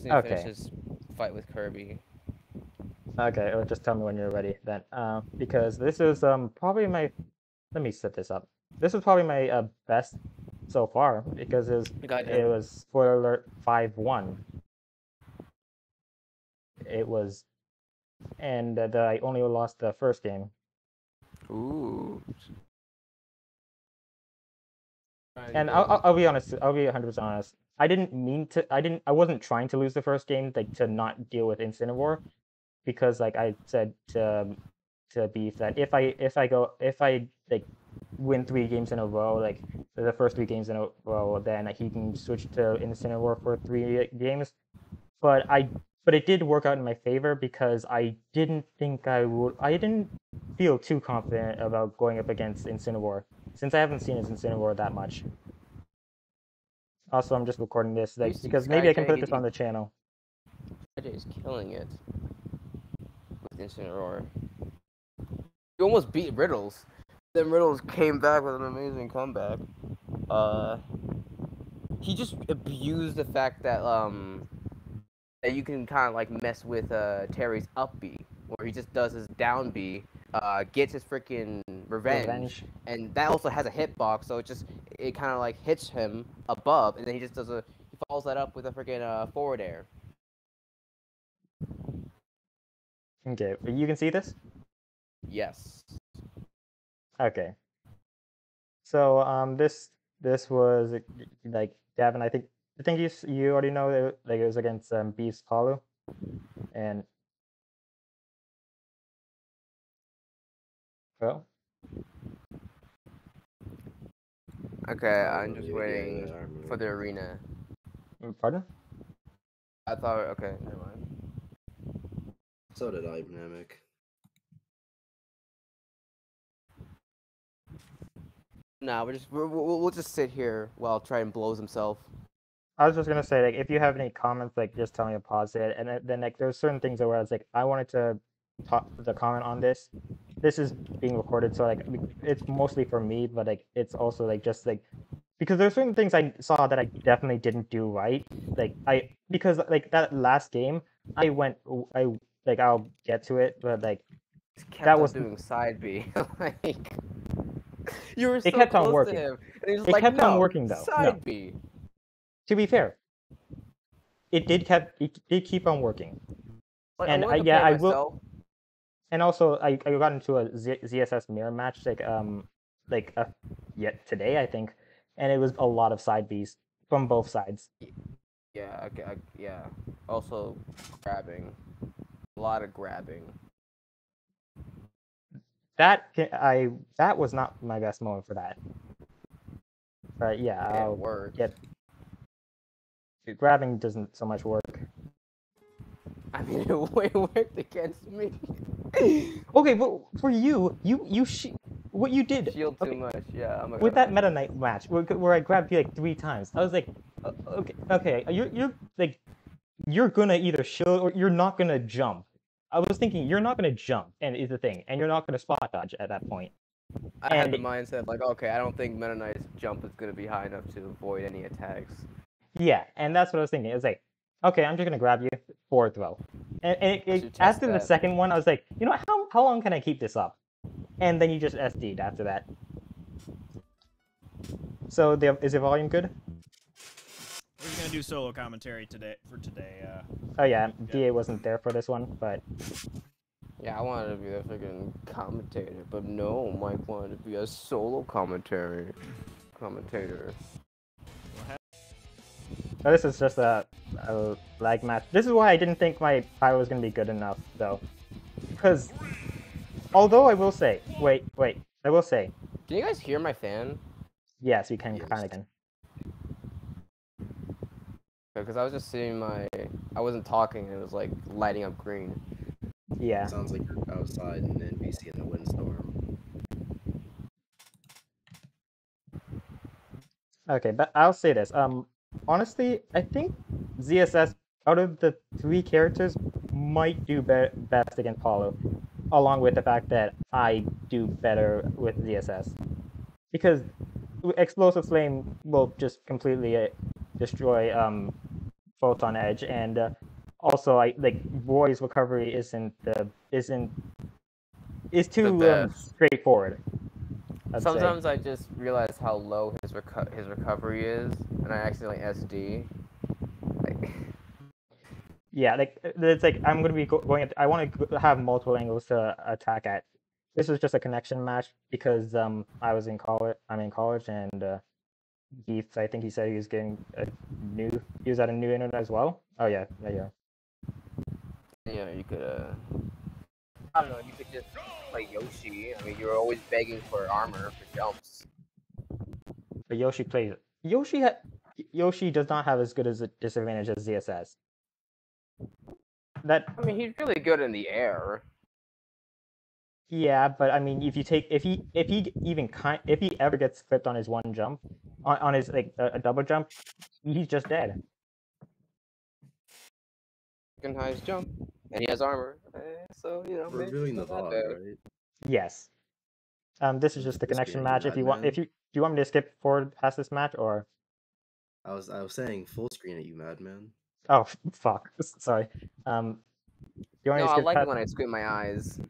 Just need to Okay. finish this fight with Kirby. Okay, or just tell me when you're ready then. Uh, because this is um probably my. Let me set this up. This is probably my uh, best so far because it was Got it was spoiler alert five one. It was, and uh, the, I only lost the first game. Ooh. And I'll, I'll, I'll be honest. I'll be 100 percent honest. I didn't mean to. I didn't. I wasn't trying to lose the first game, like to not deal with Incineroar, because like I said to um, to Beef that if I if I go if I like win three games in a row, like the first three games in a row, then he can switch to Incineroar for three games. But I but it did work out in my favor because I didn't think I would. I didn't feel too confident about going up against Incineroar since I haven't seen his Incineroar that much. Also, I'm just recording this like, because maybe I can put this on the channel. Skyjay is killing it with Incineroar. You almost beat Riddles. Then Riddles came back with an amazing comeback. Uh, he just abused the fact that um that you can kind of like mess with uh Terry's up B, where he just does his down B, uh, gets his freaking revenge, Revenge. and that also has a hitbox, so it just it kind of like hits him above, and then he just does a he follows that up with a freaking uh, forward air. Okay, you can see this. Yes. Okay. So um, this this was like Gavin. I think I think you you already know that like it was against um, Beast Palu, and well, Okay, I'm just yeah, yeah, waiting yeah, I remember. for the arena. mm, pardon. I thought okay, never mind. So did I, Mnemic. Nah, we're just we're, we'll, we'll just sit here while Triton blows himself. I was just gonna say like if you have any comments, like just tell me to pause it, and then- then like there's certain things where I was like I wanted to talk the comment on this. This is being recorded, so like it's mostly for me, but like it's also like just like because there's certain things I saw that I definitely didn't do right. Like I because like that last game, I went I like I'll get to it, but like That was- doing side B. like you were so It kept on close working. to him. And he was It like, kept on working, though. No. Side B. to be fair, it did kept it did keep on working. Like, And I- yeah, I will-. And also I, I got into a Z- ZSS mirror match like um like uh, yet today I think, and it was a lot of side Bs from both sides. Yeah, okay, I, yeah. Also grabbing, a lot of grabbing. That I that was not my best moment for that. But yeah, It I'll worked. get grabbing doesn't so much work. I mean, it worked against me. Okay, but for you, you you sh- what you did Shield too okay, much. Yeah, I'm a, with that Meta Knight match where, where I grabbed you like three times. I was like, uh, okay, okay, you're you're like, you're gonna either shield or you're not gonna jump. I was thinking you're not gonna jump, and is the thing, and you're not gonna spot dodge at that point. I had the mindset like, okay, I don't think Meta Knight's jump is gonna be high enough to avoid any attacks. Yeah, and that's what I was thinking. It's like, okay, I'm just gonna grab you forward throw, and, and it, it, Should test after the second one, I was like, you know, how how long can I keep this up? And then you just SD'd after that. So the is the volume good? We're gonna do solo commentary today for today. Uh, Oh yeah, Da wasn't there for this one, but Yeah, I wanted to be a freaking commentator, but no, Mike wanted to be a solo commentary commentator. So this is just a, a lag match. This is why I didn't think my Pyra was gonna be good enough, though, because although I will say, wait, wait, I will say, Can you guys hear my fan? yes, you can Yes. kind of can. Because I was just seeing my, I wasn't talking, and it was like lighting up green. Yeah, Sounds like you're outside in NBC in the windstorm. Okay, but I'll say this. Um, honestly, I think ZSS out of the three characters might do be- best against Palu, along with the fact that I do better with ZSS, because explosive flame will just completely uh, destroy um photon edge, and uh, also I like Roy's recovery isn't uh, isn't is too um, straightforward. I'd say. Sometimes I just realize how low his reco- his recovery is, and I accidentally SD. Like, Yeah, like it's like I'm gonna be go- going. At, I want to have multiple angles to attack at. This was just a connection match because um I was in college. I'm in college, and uh, Heath. I think he said he was getting a new. He was at a new internet as well. Oh yeah, yeah, yeah. you know, you could uh, I don't know, you could just play Yoshi. I mean, you're always begging for armor for jumps. But Yoshi plays. Yoshi ha- Yoshi does not have as good as a disadvantage as ZSS. That I mean, he's really good in the air. yeah, but I mean, if you take if he if he even kind if he ever gets clipped on his one jump, on, on his like a, a double jump, he's just dead. Second highest jump, and he has armor. Eh, so you know, We're maybe reviewing the it's not VOD, bad. right? Yes. Um, this is just the connection match. If you want, if you do you want me to skip forward past this match or I was I was saying full screen at you, madman. oh fuck, sorry. Um, do you want No, me to I like pa- it when I squint my eyes. Do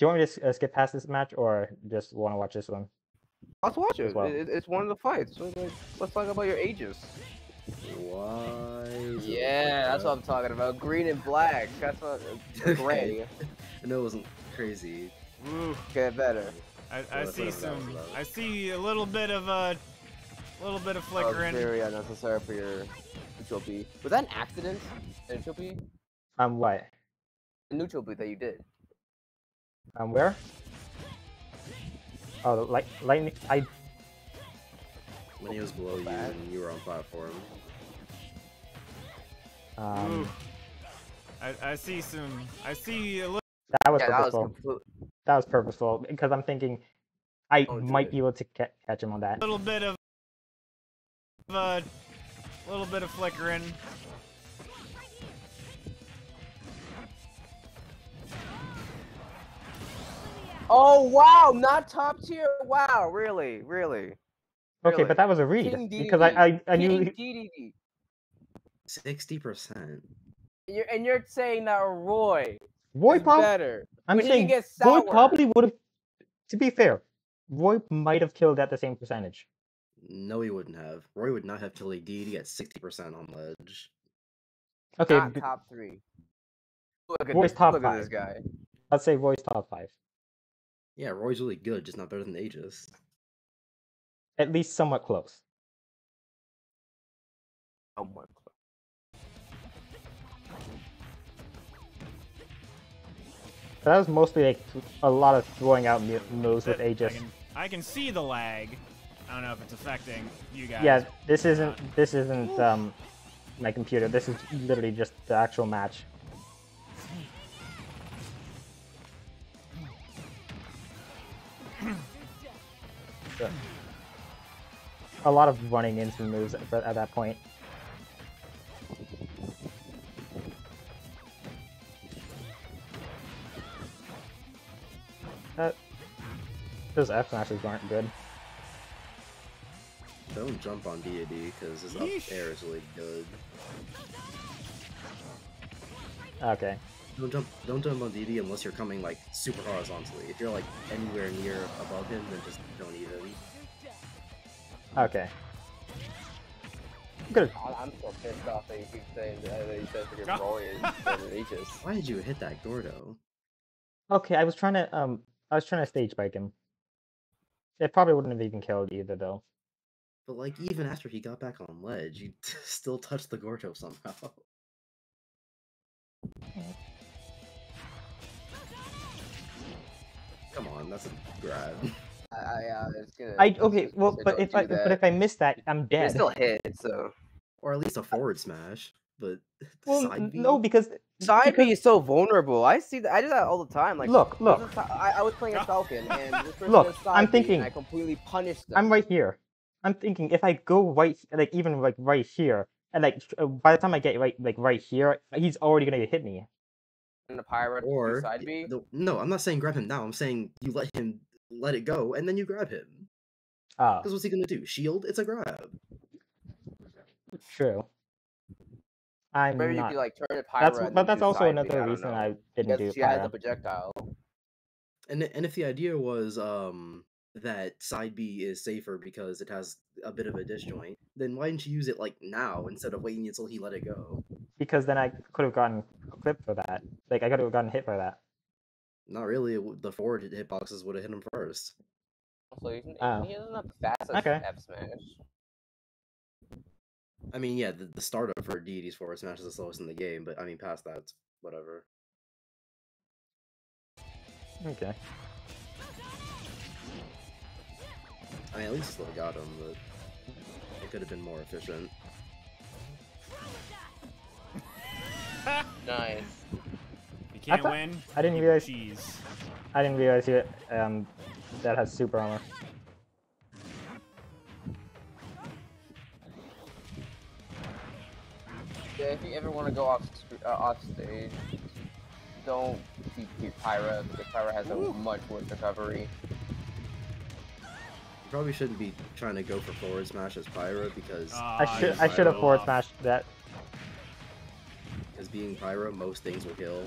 you want me to uh, skip past this match or just want to watch this one? Let's watch it. well. It- It's one of the fights. Let's talk about your ages. Why? Is it Yeah, that's what I'm talking about. Green and black. That's what. Okay. Gray. I know it wasn't crazy. Woo. Get better. I, I that's see whatever that was some. I see a little bit of a, little bit of That was flickering. very unnecessary for your neutral B. Was that an accident? The neutral B? Um, what? The neutral B that you did. Um, where? Oh, the light, lightning. I When he was below you bad. and you were on platform. Um, I, I see some. I see a little. that was yeah, that was purposeful. complete. That was purposeful because I'm thinking I Oh, might did be able to ca- catch him on that. A little bit of a little bit of flickering. Oh wow, not top tier. Wow, really, really. Okay, Really? but that was a read King because I I, I knew he-. Sixty percent. And you're, and you're saying that Roy Roy is prob- better. I'm when he saying gets Roy probably would have. To be fair, Roy might have killed at the same percentage. No, he wouldn't have. Roy would not have killed a DD at sixty percent on ledge. Okay, not b- top three. Look at Roy's this, top look at this five. guy. I'd say Roy's top five, Yeah, Roy's really good, just not better than Aegis. at least somewhat close. Oh god. That was mostly like a lot of throwing out moves with I Aegis. can, I can see the lag. I don't know if it's affecting you guys. Yeah, this isn't this isn't um my computer. This is literally just the actual match. A lot of running into moves at, at that point. That those F smashes aren't good. Don't jump on DAD because his up Yeesh. air is really good. Okay. Don't jump don't jump on DD unless you're coming like super horizontally. If you're like anywhere near above him, then just don't even. Okay. Good. I- I'm so pissed off that you keep saying that, that you said freaking Roy is better than Aegis. Why did you hit that Gordo? Okay, I was trying to um I was trying to stage bike him. It probably wouldn't have even killed either though. But like even after he got back on ledge, you still touched the Gordo somehow. Come on, that's a grab. I, I, uh, it's gonna, I okay, well but if do I but if I miss that, I'm dead. It dead. still hit, so. Or at least a forward smash. But well, side no, because Side because- B is so vulnerable. I see that. I do that all the time. Like, look, look, I, I was playing a Falcon, and this Look, was I'm thinking- and I completely punished them. I'm right here. I'm thinking if I go right, like even like right here, and like uh, by the time I get right, like right here, he's already gonna hit me. in the pirate or side y- B. the- no, I'm not saying grab him now. I'm saying you let him let it go and then you grab him. Oh, Because what's he gonna do? Shield? It's a grab. true. I'm Maybe you could like turn it Pyra. That's but that's also another don't reason know. I didn't Because do she has pyro. the projectile. And and if the idea was um that side B is safer because it has a bit of a disjoint, then why didn't you use it like now instead of waiting until he let it go? because then I could have gotten clipped for that. Like I could have gotten hit for that. Not really. The forward hitboxes would have hit him first. Also, he's, Oh. he doesn't have the fastest Okay. F smash. I mean, yeah, the, the startup for Diddy's forward smash is the slowest in the game, but I mean, past that, it's whatever. Okay. I mean, at least still got him, but it could have been more efficient. Nice. You can't thought- win. I didn't realize Jeez. I didn't realize you um that has super armor. Yeah, if you ever want to go off uh, off stage, don't keep, keep Pyra because Pyra has a much worse recovery. You probably shouldn't be trying to go for forward smash as Pyra because Ah, I should I should have forward off. smashed that. as being Pyra, most things will kill.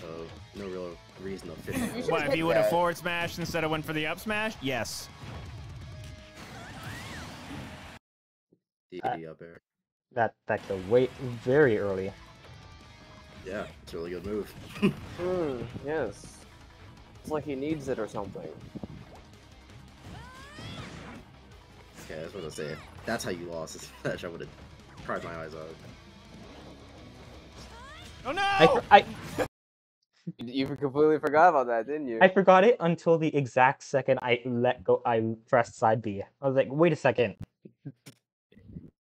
So no real reason to fit. You What, if hit you would have forward smashed instead of went for the up smash? Yes. Diddy up air. That that could wait very early. Yeah, it's a really good move. Hmm, yes. It's like he needs it or something. Okay, that's what I was say. That's how you lost this match. I would have cried my eyes out. Oh no! I, I You you completely forgot about that, didn't you? I forgot it until the exact second I let go. I pressed side B. I was like, wait a second.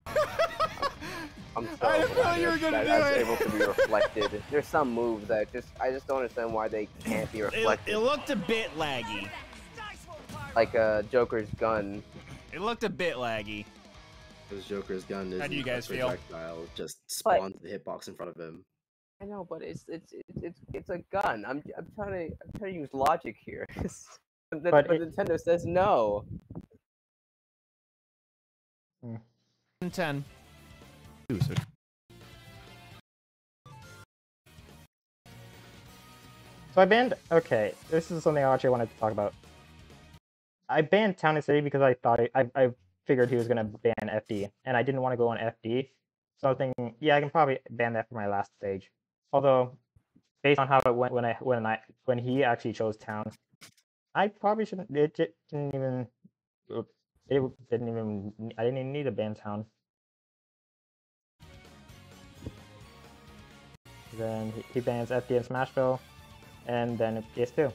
I'm so I didn't know you were gonna that do that's it. able to be reflected. There's some moves that just I just don't understand why they can't be reflected. it looked a bit laggy. like uh, Joker's gun. It looked a bit laggy. Because Joker's gun is How do you a guys feel? projectile just spawned the hitbox in front of him. I know, but it's it's it's it's, it's a gun. I'm I'm trying to I'm trying to use logic here. but, the- But but it- Nintendo says no. 10. Ooh, so So I banned. Okay, this is something I actually wanted to talk about. I banned Town and City because I thought I I figured he was gonna ban FD, and I didn't want to go on FD. So I was thinking, yeah, I can probably ban that for my last stage. Although, based on how it went when I when I when he actually chose Town, I probably shouldn't... It didn't even. It didn't even. I didn't even need a ban Town. Then he, he bans FD and Smashville, and then PS2.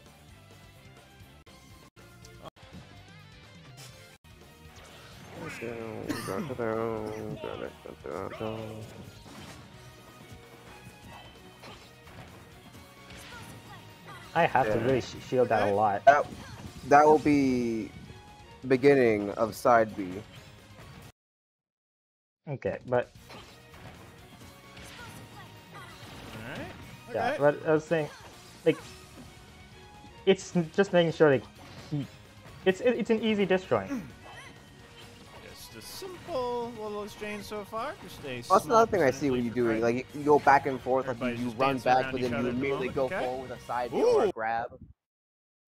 I have to really shield that a lot. That that will be beginning of side B. Okay, but Alright. yeah, Okay. but I was saying, like, it's just making sure like he, it's it, it's an easy disjoint. Just a simple little exchange so far. Just a That's another thing I see what lead you're for doing. Like you go back and forth, like you, you run back, but then you other at the go okay. forward with a side B or a grab.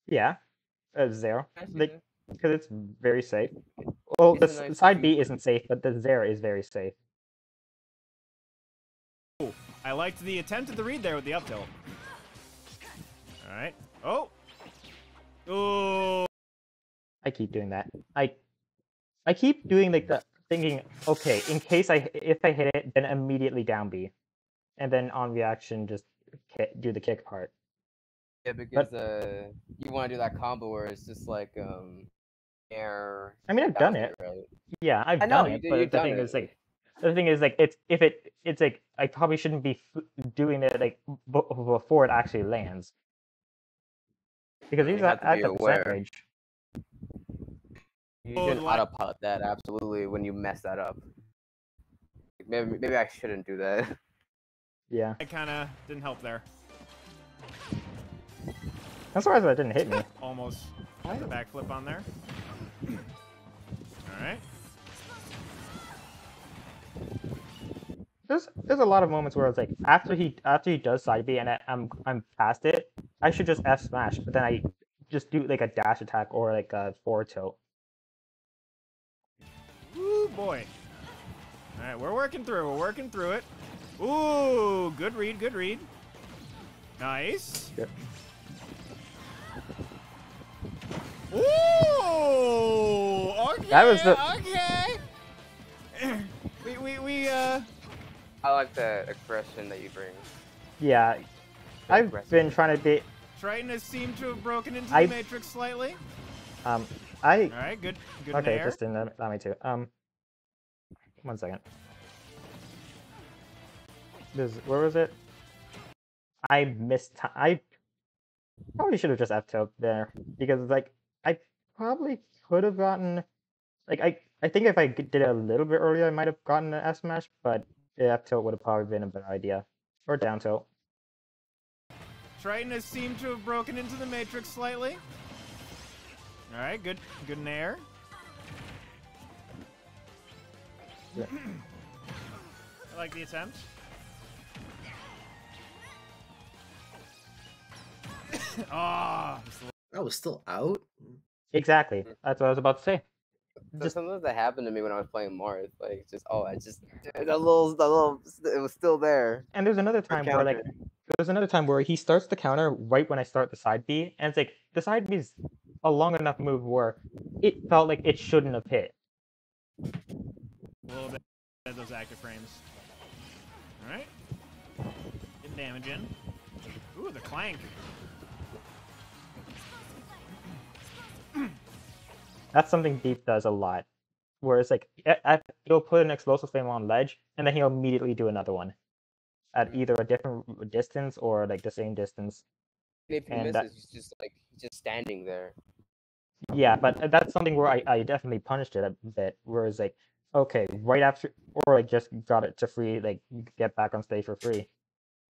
Yeah, uh, zero, like that. Because it's very safe. Well, the It's a s- nice side B isn't safe, but the zero is very safe. I liked the attempt at the read there with the up tilt. Alright. Oh! Oh! I keep doing that. I I keep doing like the thinking, okay, in case I if I hit it, then immediately down B, and then on reaction just ki- do the kick part. Yeah, because uh, you want to do that combo where it's just like um, air. I mean, I've done it. Right? Yeah, I've know, done you it, did- but the thing it. is like the thing is like it's if it it's like I probably shouldn't be f- doing it like b- before it actually lands. Because You he's have at, at be the aware. percent range. You Oh, shouldn't like- autopilot that absolutely when you mess that up. Maybe maybe I shouldn't do that. Yeah, It kinda didn't help there. I'm surprised that didn't hit me. Almost the backflip on there. Alright. there's there's a lot of moments where it's like after he after he does side B and I, I'm I'm past it, I should just F smash, but then I just do like a dash attack or like a forward tilt. Ooh boy. All right, we're working through. We're working through it. Ooh, good read, good read. Nice. Yep. Ooh, okay. That was the- okay. we we we uh. I like the aggression that you bring. Yeah, The I've aggressive- been trying to be Triton has seemed to have broken into I- the matrix slightly. um I All right, good good okay nair. this didn't allow- allow me to um one second. This where was it? I missed. I probably should have just F tilt there because it's like I probably could have gotten like I I think if I did it a little bit earlier I might have gotten an S smash, but the F tilt would have probably been a better idea or down tilt. Triton has seemed to have broken into the matrix slightly. All right, good good nair. Yeah. I like the attempt. Ah, just a little- I was still out. Exactly. Mm. That's what I was about to say. So Just- sometimes that happened to me when I was playing Mars. Like just oh, I mm. just that little that little it was still there. And there's another time where like there's another time where he starts the counter right when I start the side B, and it's like the side B is a long enough move where it felt like it shouldn't have hit. a little bit of those active frames. All right, getting damage in. Ooh, the clank. That's something Deep does a lot, where it's like at, he'll put an explosive flame on ledge, and then he'll immediately do another one at either a different distance or like the same distance. And if he And that- he's just like just standing there. Yeah, but uh, that's something where I, I definitely punished it a bit. Where it's like, okay, right after, or like just got it to free, like get back on stage for free.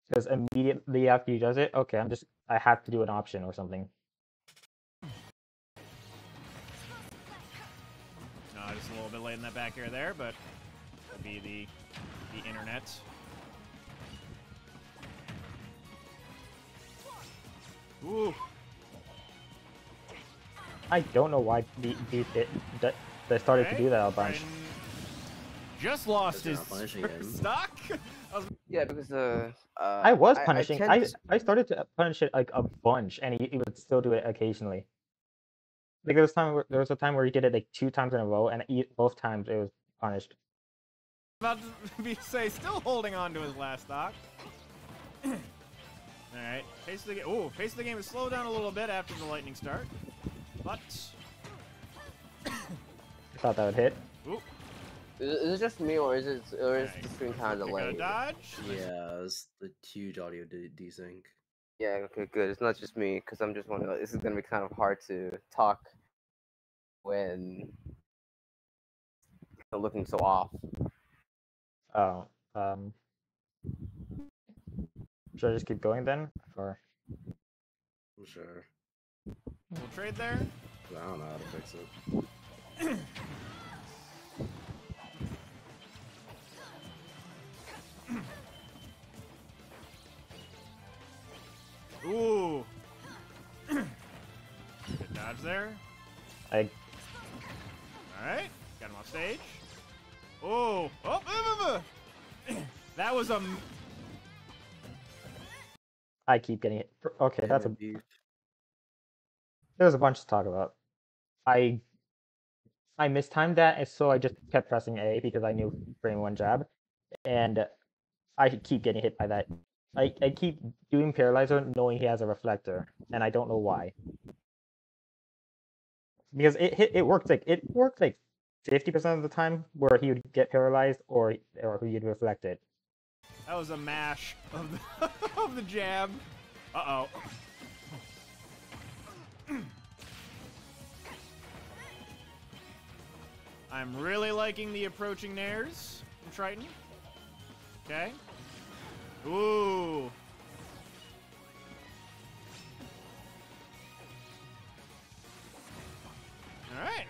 Because immediately after he does it, okay, I'm just I have to do an option or something. Just a little bit late in that back air there, but it'll be the the internet. Ooh, I don't know why Deep Deep did, that they started to do that a bunch. Triton Just lost Because his you're not punishing first him. stock. Was Yeah, because uh, uh I was punishing. tend I, to s- I, started to punish it like a bunch, and he, he would still do it occasionally. Like there was time where, there was a time where he did it like two times in a row, and both times it was punished. about to be say still holding on to his last stock. All right, pace of the game. Ooh, pace of the game has slowed down a little bit after the lightning start, but I thought that would hit. ooh, Is, is it just me or is it or is Alright. the screen kind of I delayed? dodge. Yeah, it's the huge audio de- desync. Yeah, okay, good. It's not just me because I'm just wondering. This is gonna be kind of hard to talk when you're looking so off. Oh, um, should I just keep going then, or I'm sure. We'll trade there. I don't know how to fix it. Ooh. Good dodge there. I All right, got him off stage. Oh, oh, uh, uh, uh. that was a. m- I keep getting it. Okay, that's a Damn it, Beef. there's a bunch to talk about. I I mistimed that, and so I just kept pressing A because I knew frame one jab, and I keep getting hit by that. I, I keep doing paralyzer knowing he has a reflector, and I don't know why. Because it hit it worked like it worked like fifty percent of the time where he would get paralyzed or or he'd reflect it. That was a mash of the, of the jab. Uh oh. I'm really liking the approaching nairs from Triton. Okay. Ooh. All right.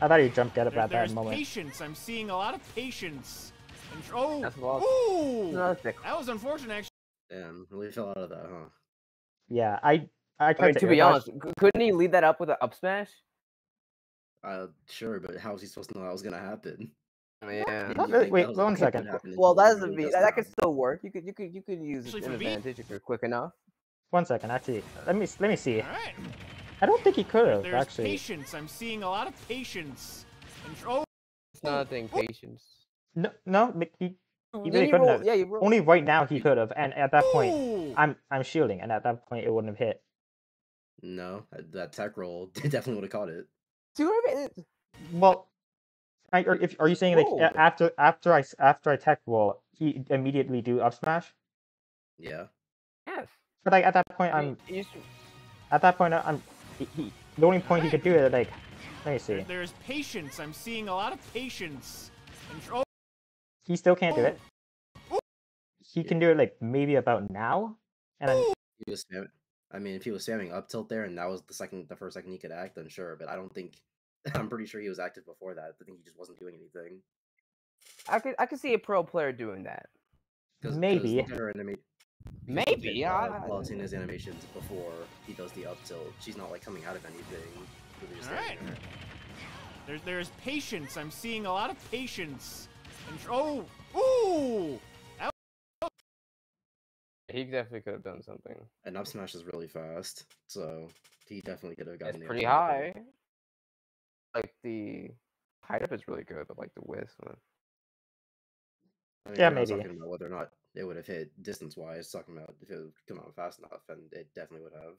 I thought he jumped get it There- at there's that moment. patience. I'm seeing a lot of patience And- Oh! That's lost. Ooh! Another thick. That was unfortunate, actually. Damn, really fell out of that, huh? Yeah, I I I mean, to, to be honest, couldn't he lead that up with an up smash? Uh, sure, but how was he supposed to know that was gonna happen? Yeah. Did Not you really- think wait, that was one what second. happened Well, until that it doesn't really mean that, that could still work. You could you could you could use Actually, an for me- advantage if you're quick enough. One second, actually, let me let me see. Alright. I don't think he could have There's actually. patience. I'm seeing a lot of patience. And- Oh! It's not a thing. Patience. No, no, he oh, He really couldn't roll- have. Yeah, roll. only right now he could have, and at that point, Ooh! I'm I'm shielding, and at that point it wouldn't have hit. No, that- that tech roll definitely would have caught it. Dude, I mean, it- Well, I, or if are you saying like Whoa. a- after after I s- after I tech roll, he immediately do up smash? Yeah. yes. But like at that point, I I'm mean, should- at that point I'm he, he, the only point he could do it like let me see. There's patience. I'm seeing a lot of patience. And- Oh! He still can't do it. Ooh. He can do it like maybe about now, and then He was spamming. I mean, if he was spamming up tilt there, and that was the second, the first second he could act, then sure. But I don't think. I'm pretty sure he was active before that. I think he just wasn't doing anything. I could I could see a pro player doing that. 'cause Maybe. look at her anima- Maybe. look at, Yeah. uh, I- Valentina his animations before he does the up tilt. She's not like coming out of anything. really just Alright. there. There's there's patience. I'm seeing a lot of patience. And- Oh! Ooh! He definitely could have done something. And up smash is really fast, so he definitely could have gotten. the pretty high. hand. Like the height up is really good, but like the width. uh, I mean, yeah, maybe. talking about whether or not it would have hit distance wise. Talking about if it would come out fast enough, and it definitely would have.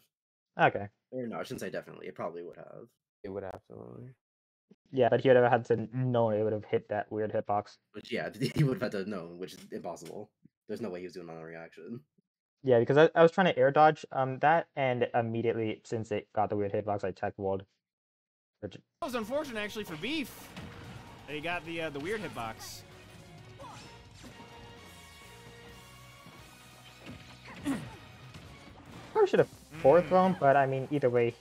okay, Or no, I shouldn't say definitely. It probably would have. It would absolutely. yeah, but he would have had to know it would have hit that weird hitbox. Which yeah, he would have had to know, which is impossible. There's no way he was doing on a reaction. Yeah, because I, I was trying to air dodge um that, and immediately since it got the weird hitbox, I tech walled. Which, That was unfortunate actually for Beef. They got the uh, the weird hitbox. I should have forward Mm. thrown, but I mean either way,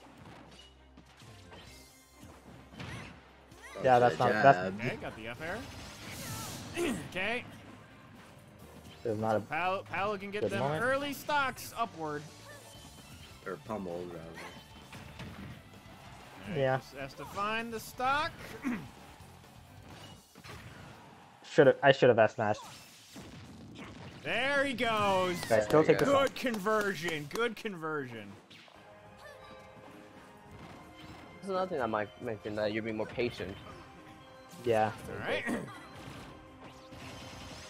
Yeah, that's Gotcha, not- that's- jab. Okay, got the up air. okay, there's not a Pal Palu can get Good them moment. early stocks upward. or pummeled rather. Alright, Yeah. just Has to find the stock. should have I should have S smashed. There he goes. Okay, still There take the go. Good conversion. Good conversion. That's another thing I might mention that you'd be more patient. Yeah, All right.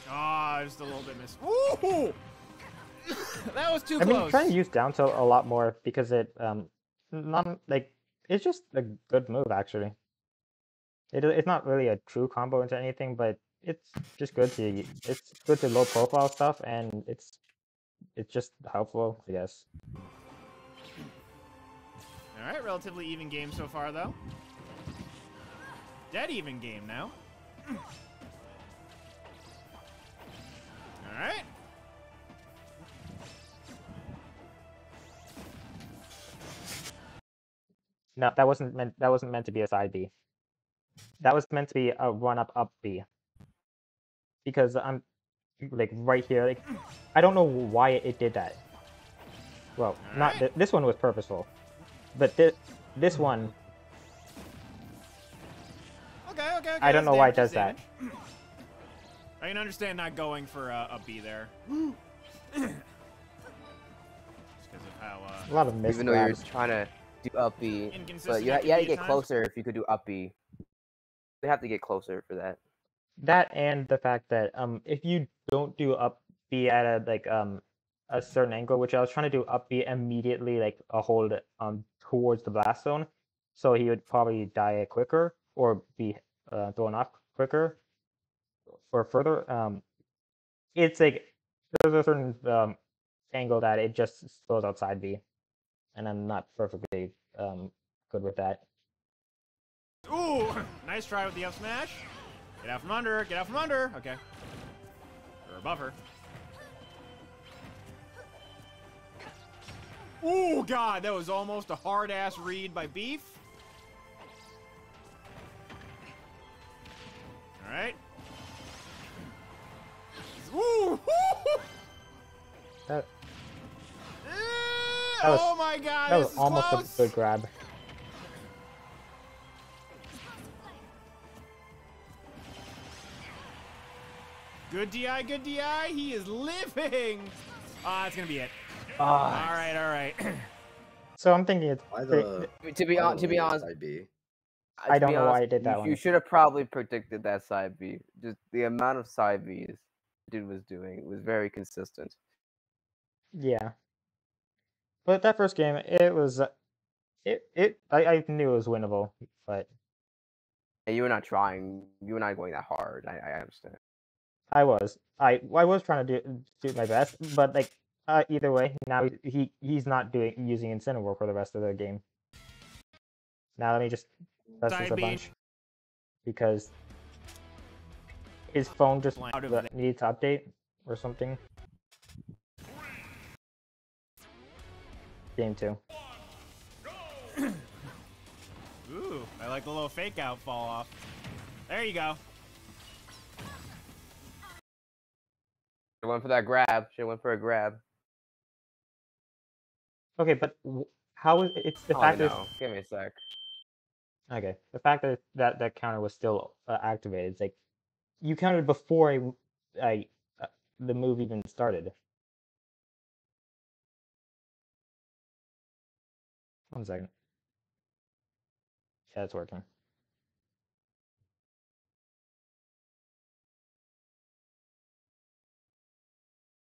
Ah, just a little bit miss. Ooh! that was too I've been close. trying to use down tilt a lot more because it um not like it's just a good move actually. It it's not really a true combo into anything, but it's just good to it's good to low profile stuff and it's it's just helpful, I guess. All right, relatively even game so far, though. Dead even game now. All right. No, that wasn't meant that wasn't meant to be a side B. That was meant to be a run up up B. Because I'm like right here, like I don't know why it did that. Well, not th- this one was purposeful, but this this one Okay, okay, okay. I don't that's know why it does that's damage. I can understand not going for uh, a B there. Just because of how uh, a lot of Even though you're trying to do up B, but you, ha- you had to get times. closer if you could do up B. They have to get closer for that. That and the fact that um if you don't do up B at a like um a certain angle, which I was trying to do up B immediately like a hold um towards the blast zone, so he would probably die quicker or be uh, thrown off quicker or further. Um, it's like there's a certain um angle that it just goes outside B, and I'm not perfectly um good with that. Ooh, nice try with the up smash. Get out from under, get out from under. Okay. Or above her. Ooh, God, that was almost a hard ass read by Beef. All right. That, That was- oh my god, that was is almost close. a good grab. Good DI, good DI. He is living. Ah, that's gonna be it. Ah, All right, all right. so I'm thinking it's Why the? To be on, to be honest, side B? uh, I don't be know why honest, I did that you, one. You should have probably predicted that side B. Just the amount of side Bs dude was doing it was very consistent. Yeah. But that first game, it was, uh, it it I, I knew it was winnable, but And you were not trying. You were not going that hard. I, I understand. I was I I was trying to do do my best, but like uh, either way, now he- he he's not doing using Incineroar for the rest of the game. Now let me just press this Side a B. bunch because his phone just Out of the- needs to update or something. Game two. Ooh, I like the little fake out fall off. There you go. She went for that grab. She went for a grab. Okay, but w- how is it's the oh, fact that no. Give me a sec. Okay, the fact that that that counter was still uh, activated, it's like you counted before I, I uh, the move even started. One second. Yeah, it's working.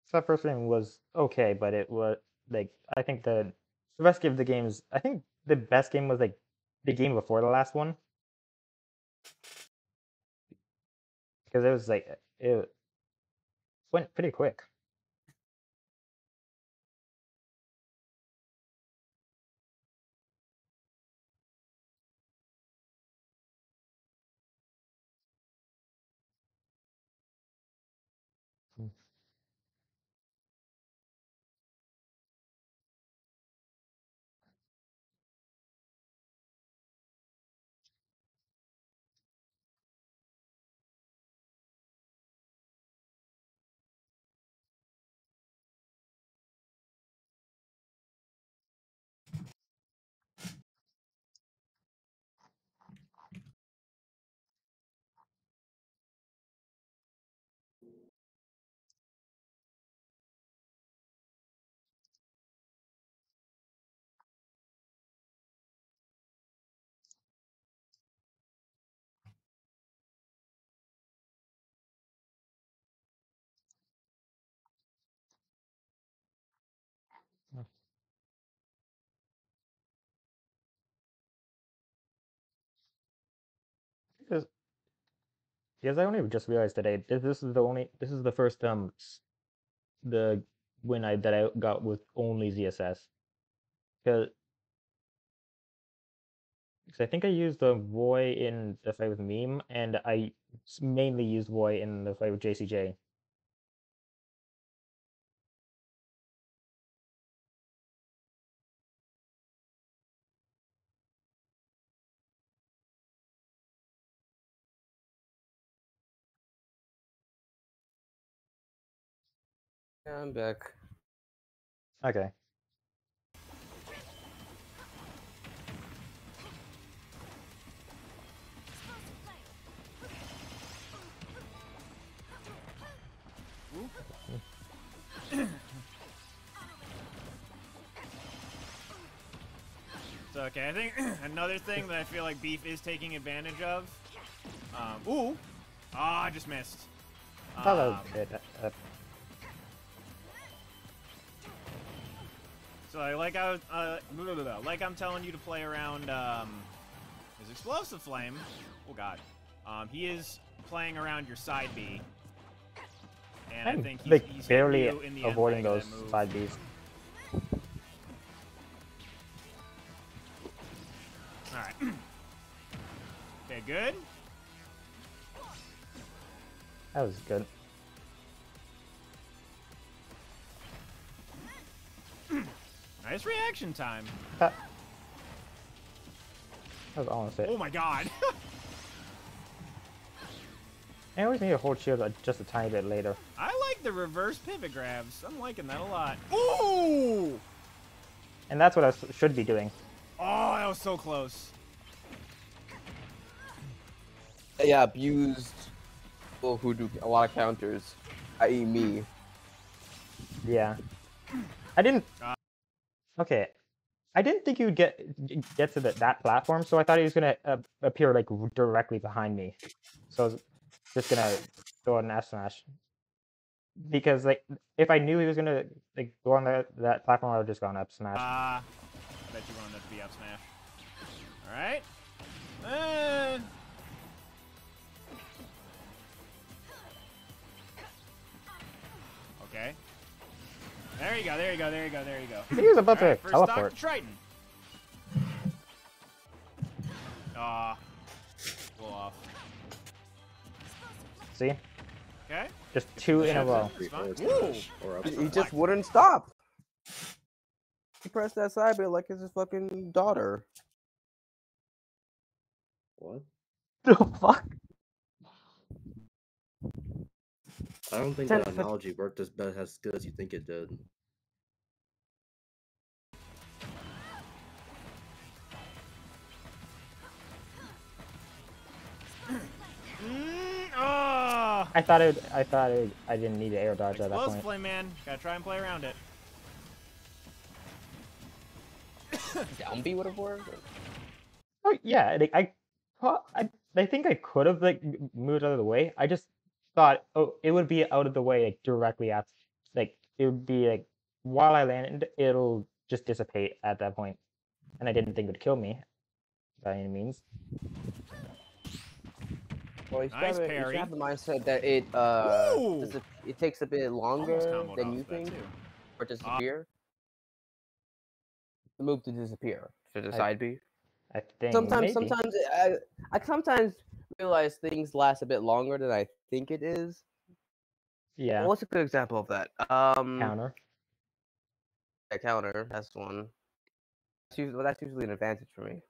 So that first game was okay, but it was like I think the the rest of the games. I think the best game was like the game before the last one because it was like it went pretty quick. Because, because I only just realized today this, is the only this is the first um the win I that I got with only ZSS because I think I used the Roy in the fight with Meme and I mainly used Roy in the fight with JCJ. I'm back. Okay. So okay, I think another thing that I feel like Beef is taking advantage of. Um, ooh, ah, I just missed. I Um, was So I- like I was, uh, blah, blah, blah, blah. like I'm telling you to play around um, his explosive flame. Oh God, um, he is playing around your side B, and I I'm think he's, like he's barely in the avoiding those side Bs. All right. okay, good. That was good. Nice reaction time. That, that was almost it. Oh my God. I always need to hold shield uh, just a tiny bit later. I like the reverse pivot grabs. I'm liking that a lot. Ooh! And that's what I should be doing. Oh, that was so close. Yeah, abused people who do a lot of counters, i.e. me. Yeah. I didn't. Uh. Okay. I didn't think he would get get to the, that platform, so I thought he was gonna uh, appear like directly behind me. So I was just gonna throw an F smash. Because like, if I knew he was gonna like go on that that platform, I would just gone up smash. Ah, I bet you wanted to be up smash. All right. Uh, okay. There you go. There you go. There you go. There you go. I think he was about All right, to first stock teleport. to Triton. Ah, blow off. See, Okay. just two in a row. Three Fine. forward Ooh. smash or up He, he just wouldn't stop. He pressed that side bit like it's his fucking daughter. What? The fuck? I don't think that analogy worked as best as good as you think it did. Mm, oh. I thought it. I thought it. I didn't need to air dodge at that Explosive point. flame man. Gotta try and play around it. Down B would have worked. Oh yeah, like, I, I, I think I could have like moved out of the way. I just thought, oh, it would be out of the way like directly after, like it would be like while I land, it'll just dissipate at that point, and I didn't think it would kill me by any means. Well, you should, Nice have, a- you should have the mindset that it uh Ooh! it takes a bit longer than you think too. for it to disappear. the move to disappear to the I- side B. I think Sometimes, maybe. sometimes I, I sometimes realize things last a bit longer than I think it is. yeah, What's a good example of that? Um, counter. a counter. That's one. That's usually, well, that's usually an advantage for me.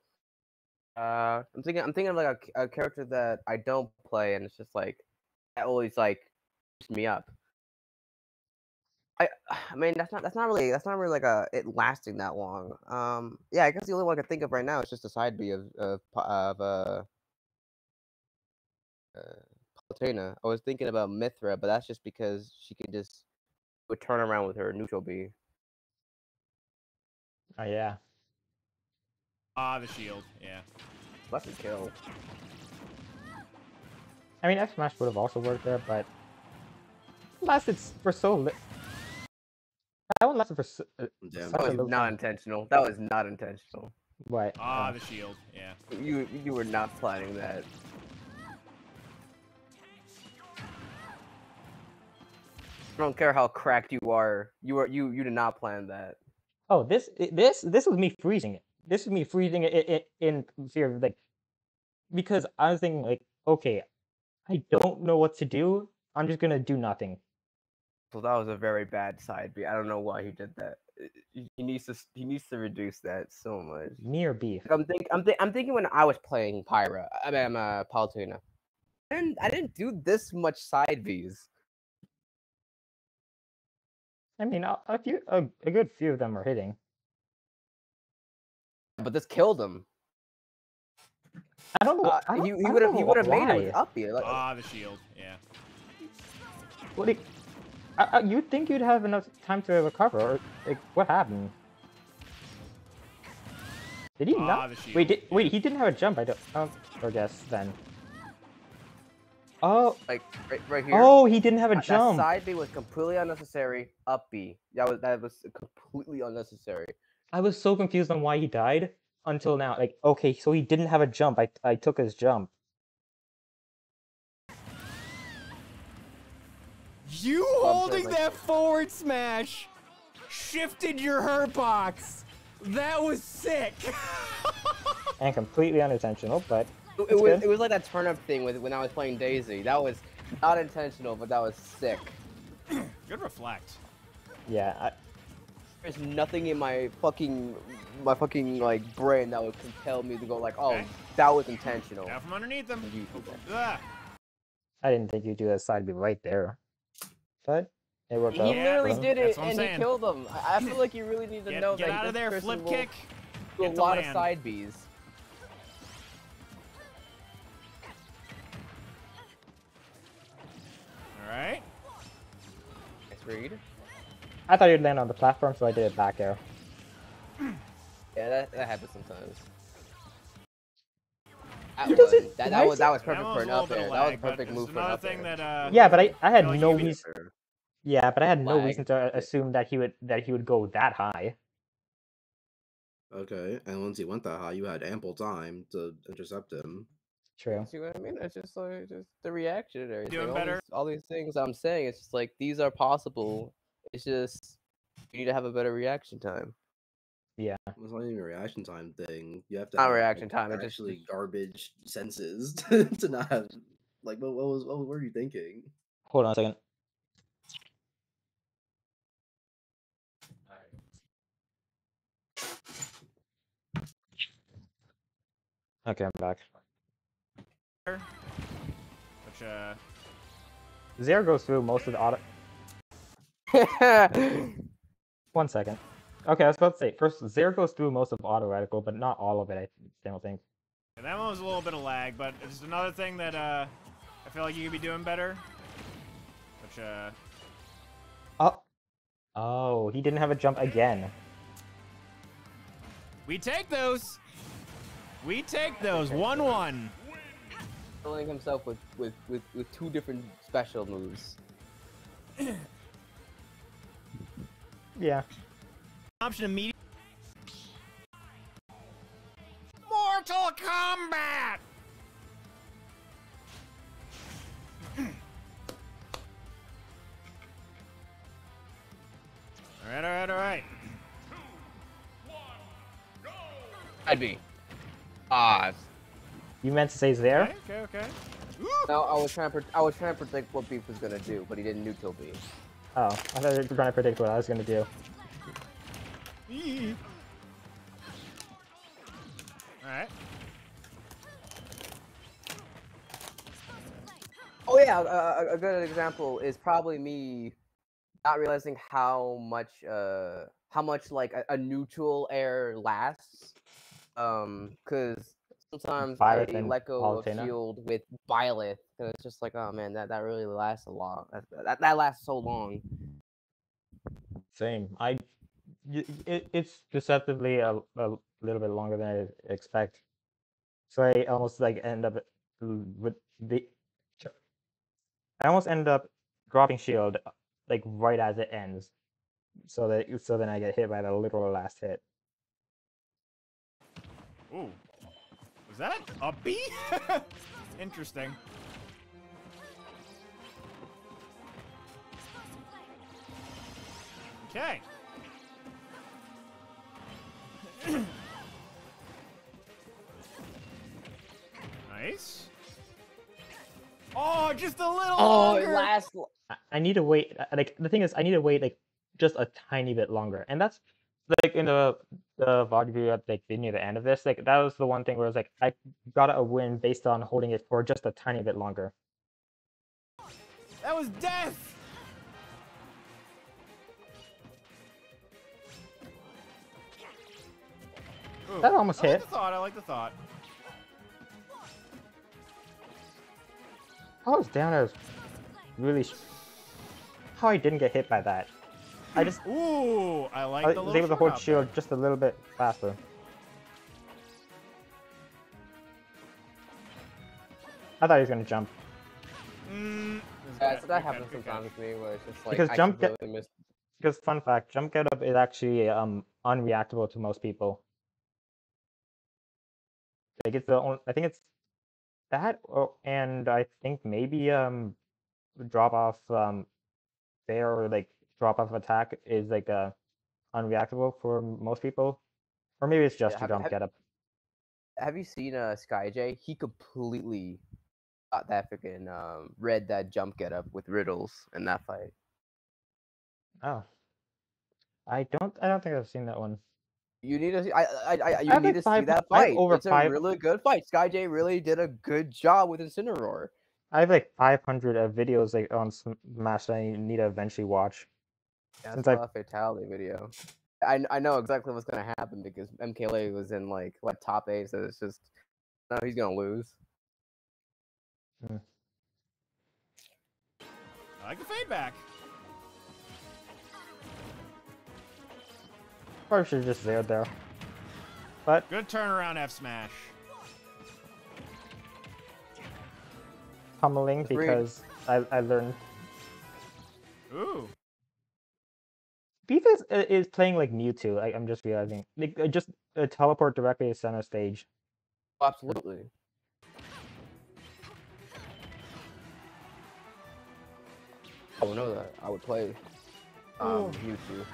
Uh, I'm thinking. I'm thinking of like a character that I don't play, and it's just like that always like keeps me up. I, I mean, that's not that's not really that's not really like a it lasting that long. Um, yeah, I guess the only one I can think of right now is just a side B of of of uh, uh Palutena. I was thinking about Mythra, but that's just because she can just would turn around with her neutral B. Oh yeah. Ah, the shield. Yeah. That's a kill. I mean, F smash would have also worked there, but lasted s- for so li- That one lasted for so, uh, Damn. That was not time. intentional. That was not intentional. what? Ah, uh, the shield. Yeah. You you were not planning that. I don't care how cracked you are. You are you you did not plan that. Oh, this this this was me freezing it. This was me freezing it i- i- in fear of like because I was thinking like, okay, I don't know what to do. I'm just gonna do nothing. So that was a very bad side B. I don't know why he did that. He needs to he needs to reduce that so much. Me or beef i'm think I'm thi- I'm thinking when I was playing Pyra. I mean, I'm uh, Palutena. I didn't I didn't do this much side Bs. I mean, a, a few, a, a good few of them are hitting. But this killed him. I don't know. Uh, I don't, he I he don't would have he would have made it up here. Like, Ah, the shield. Yeah. What do you- I, I, you'd think you'd have enough time to recover. Or, like, what happened? Did he Ah, not? Wait, did, yeah. wait, he didn't have a jump. I don't. Oh, or guess then. Oh, like right, right here. oh, he didn't have a Uh, jump. That side B was completely unnecessary. Up B. That was that was completely unnecessary. I was so confused on why he died until now. Like, okay, so he didn't have a jump. I I took his jump. You holding sorry. that forward smash shifted your hurt box. That was sick. And completely unintentional, but It, was good. it was like that turnip thing with when I was playing Daisy. That was not intentional, but that was sick. Good reflect. yeah, I, There's nothing in my fucking my fucking like brain that would compel me to go like, oh, Okay. that was intentional. Down from underneath them. You do that. I didn't think you'd do a side B right there, but it worked He out. Yeah, literally well. did it that's what and he killed him. I I feel like you really need to Get, know get that out of there, flip kick. do a get to lot of land. side Bs. All right. Nice read. I thought you'd land on the platform, so I did it back air. Yeah, that, that happens sometimes. That, does was, it that, twice? that was that was perfect for was an a up air. of That was a perfect move for an another up thing air. that uh. Yeah, but I, I had no you can- reason. Yeah, but I had no Lag. reason to assume that he would that he would go that high. Okay, and once he went that high, you had ample time to intercept him. True. See what I mean? It's just like just the reaction and everything. Doing all better. These, all these things I'm saying, it's just like these are possible. It's just you need to have a better reaction time. Yeah. It's not even a reaction time thing. You have to Not have reaction like, time, it just- garbage senses to, to not have like what, what was what were you thinking? Hold on a second. Okay, I'm back. Which uh. Zero goes through most of the auto. One second. Okay, I was about to say first. Zero goes through most of Autoreticle, but not all of it. I still think. Yeah, that one was a little bit of lag, but it's another thing that uh, I feel like you could be doing better. Which uh, Oh. Oh, he didn't have a jump again. we take those. We take those one one. Filling himself with, with, with, with two different special moves. Yeah. Option immediate. Mortal Kombat. all right, all right, all right. I'd be. Ah, You meant to say he's there? Okay, okay, okay. no, I was trying to I was trying to predict what Beef was gonna do, but he didn't neutral Beef. Oh, I thought you were trying to predict what I was gonna do. Eee. All right. Oh yeah, a, a, a good example is probably me not realizing how much, uh, how much like a, a neutral air lasts. Um, because sometimes Violet I let go of shield with Violet, and it's just like, oh man, that that really lasts a lot. That that, that lasts so long. Same. I It, it's deceptively a, a little bit longer than I expect. So I almost like end up with the. I almost end up dropping shield uh, like right as it ends, so that so then I get hit by the literal last hit. Ooh. Was that bee? Interesting. Okay. nice. Oh, just a little Oh, it longer. lasts. I- I need to wait. uh, Like the thing is, I need to wait like just a tiny bit longer, and that's like in the the VOD view at like near the end of this. Like that was the one thing where I was like, I got a win based on holding it for just a tiny bit longer. That was death. Ooh, That almost I like hit. the thought. I like the thought. I was down. I was really. How I didn't get hit by that. I just Ooh, I like I the was able to hold shield there. just a little bit faster. I thought he was gonna jump. Mm, Yeah, so that happens good sometimes catch. with me, where it's just like Because I jump get- completely. Because fun fact, jump get up is actually um unreactable to most people. Like it's the only, I think it's that, or, and I think maybe um drop off um there or like drop off attack is like uh unreactable for most people, or maybe it's just Yeah, to have- jump have- get up. Have you seen uh Skyj? He completely got that freaking um read that jump get up with riddles in that fight. Oh, I don't I don't think I've seen that one. You need to see. I, I, I you have need to see that fight. over it's a five- really good fight. Skyj really did a good job with Incineroar. I have like 500 uh, videos like on Smash that I need to eventually watch. Yeah, Since Since I- a fatality video. I I know exactly what's gonna happen because MkLeo was in like what top eight, so it's just no, he's gonna lose. Hmm. I like the fade back. Probably should have just there there. But Good turnaround F smash. pummeling because I, I learned Ooh. Beef is uh, is playing like Mewtwo. I, I'm just realizing, like uh, just uh, teleport directly to center stage. Absolutely. I would know that. I would play um, Mewtwo.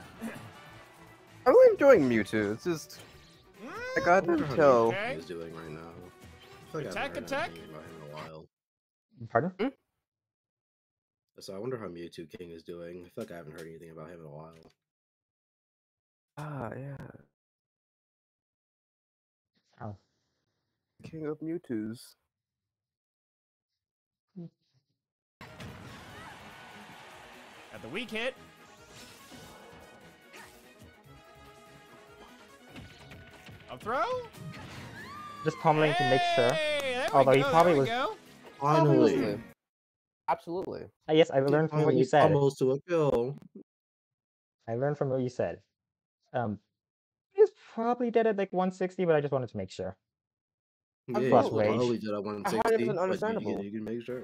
I'm really enjoying Mewtwo. It's just I got I wonder to tell. King Okay. is doing right now. I feel like Attack, haven't heard attack. anything about him a while. Pardon? So I wonder how Mewtwo King is doing. I feel like I haven't heard anything about him in a while. Ah, yeah. Oh. King of Mewtwo's. Got the weak hit. Up throw. Just pummeling to make sure. Hey, there we Although he probably was- go. Finally, Absolutely. Absolutely. Uh, yes, I learned from what you said. Almost to a kill. I learned from what you said. Um, he's probably dead at like 160, but I just wanted to make sure. Yeah, Plus plus rage. Probably did at 160. 100% but you- understandable. You, can make sure.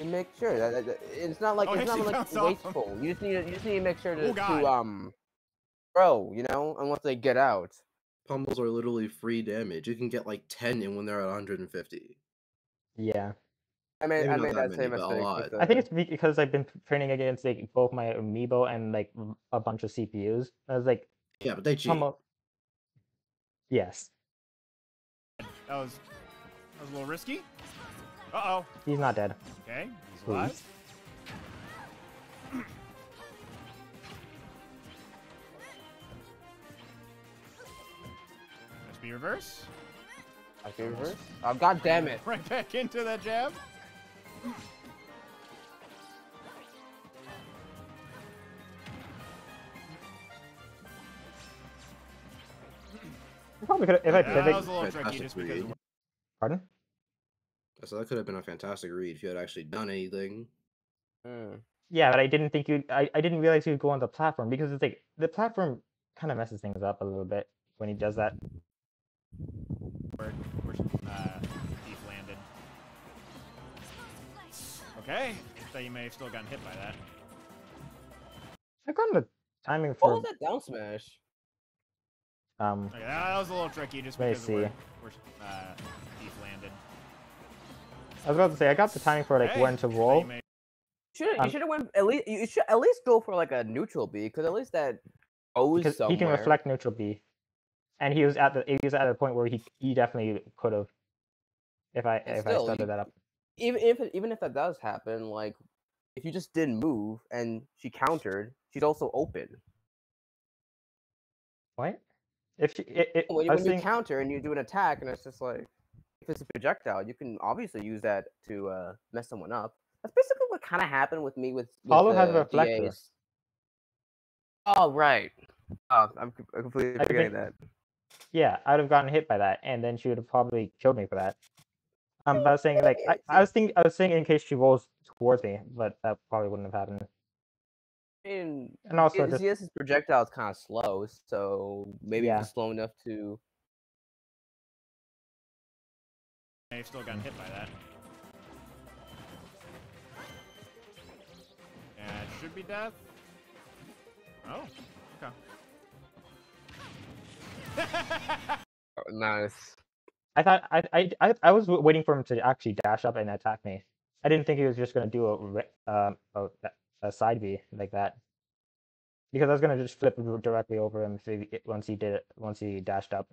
You make sure that, that- that- it's not like Oh, it's not like bounced off wasteful. You just need to, you just need to make sure to, Oh, to um throw, you know, unless they get out. Pummels are literally free damage. You can get like 10 in when they're at 150. Yeah, I made Maybe I made that that same many, but a mistake. I think it's because I've been training against like both my amiibo and like a bunch of CPUs. I was like, Yeah, but they cheat. pummel. Yes, That was that was a little risky. Uh oh. he's not dead. Okay, he's Please. alive. Let's be reverse. Okay, reverse. Oh god damn it. Right back into that jab. I Probably could if I Yeah, pivot. that was a little tricky just because. read. Pardon? So that could have been a fantastic read if you had actually done anything. Mm. Yeah, but I didn't think you. I, I didn't realize you'd go on the platform because it's like the platform kind of messes things up a little bit when he does that. Where, where uh, Thief landed. Okay, thought you may have still gotten hit by that. I got the timing for. What for was that down smash? Um. Okay, that was a little tricky just Let me because of where, see. where uh, Thief landed. I was about to say I got the timing for like Hey, when to roll. You may, Should Um, you should have went at least you should at least go for like a neutral B because at least that goes because somewhere. he can reflect neutral B, and he was at the he was at a point where he he definitely could have. If I And if I still, started you- that up, even if even if that does happen, like if you just didn't move and she countered, she's also open. what? If she, it, it, When, I you- you counter and you do an attack, and it's just like if it's a projectile, you can obviously use that to uh, mess someone up. That's basically what kind of happened with me with. with Hollow has a uh, reflector. DAs. Oh right. Oh, I'm completely forgetting that. yeah, I'd have gotten hit by that, and then she would have probably killed me for that. Um, but I was saying like I, I was thinking I was saying in case she rolls towards me, but that probably wouldn't have happened. I mean, And also yeah, just ZSS's projectile is kind of slow, so maybe Yeah. it's slow enough to. may have still gotten hit by that. Yeah, it should be death. Oh, okay. Oh, nice. I thought I, I I I was waiting for him to actually dash up and attack me. I didn't think he was just gonna do a re- um a, a side B like that. Because I was gonna just flip directly over him if he, once he did it once he dashed up.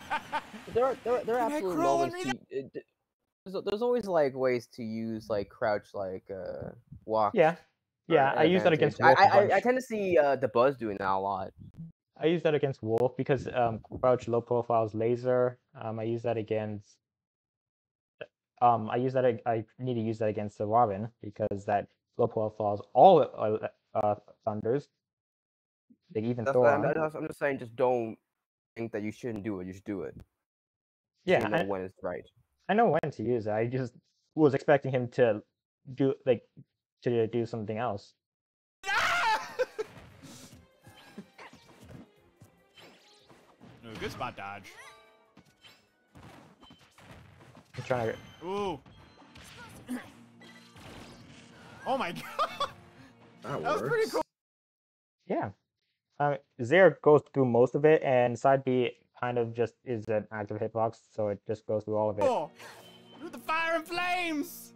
There are there, are- there are Can I absolute moments. To, it, d- there's, there's always like ways to use like crouch like uh walk. Yeah, yeah. an I use that against advantage. Wolf. I, a I, I bunch. tend to see uh the buzz doing that a lot. I use that against Wolf because um crouch low profiles laser. Um, I use that against um, I use that. ag- I need to use that against the Robin because that low profile falls all uh, uh, thunders. Like even That's what I'm, that's- I'm just saying, just don't think that you shouldn't do it. You should do it. Yeah, you know I, when it's right. I know when to use it. I just was expecting him to do like to do something else. Ah! Good spot dodge. I'm trying to. Ooh. Oh my god! That, That was pretty cool. Yeah. Um, Zero goes through most of it, and side B kind of just is an active hitbox, so it just goes through all of it. Oh, with the fire and flames.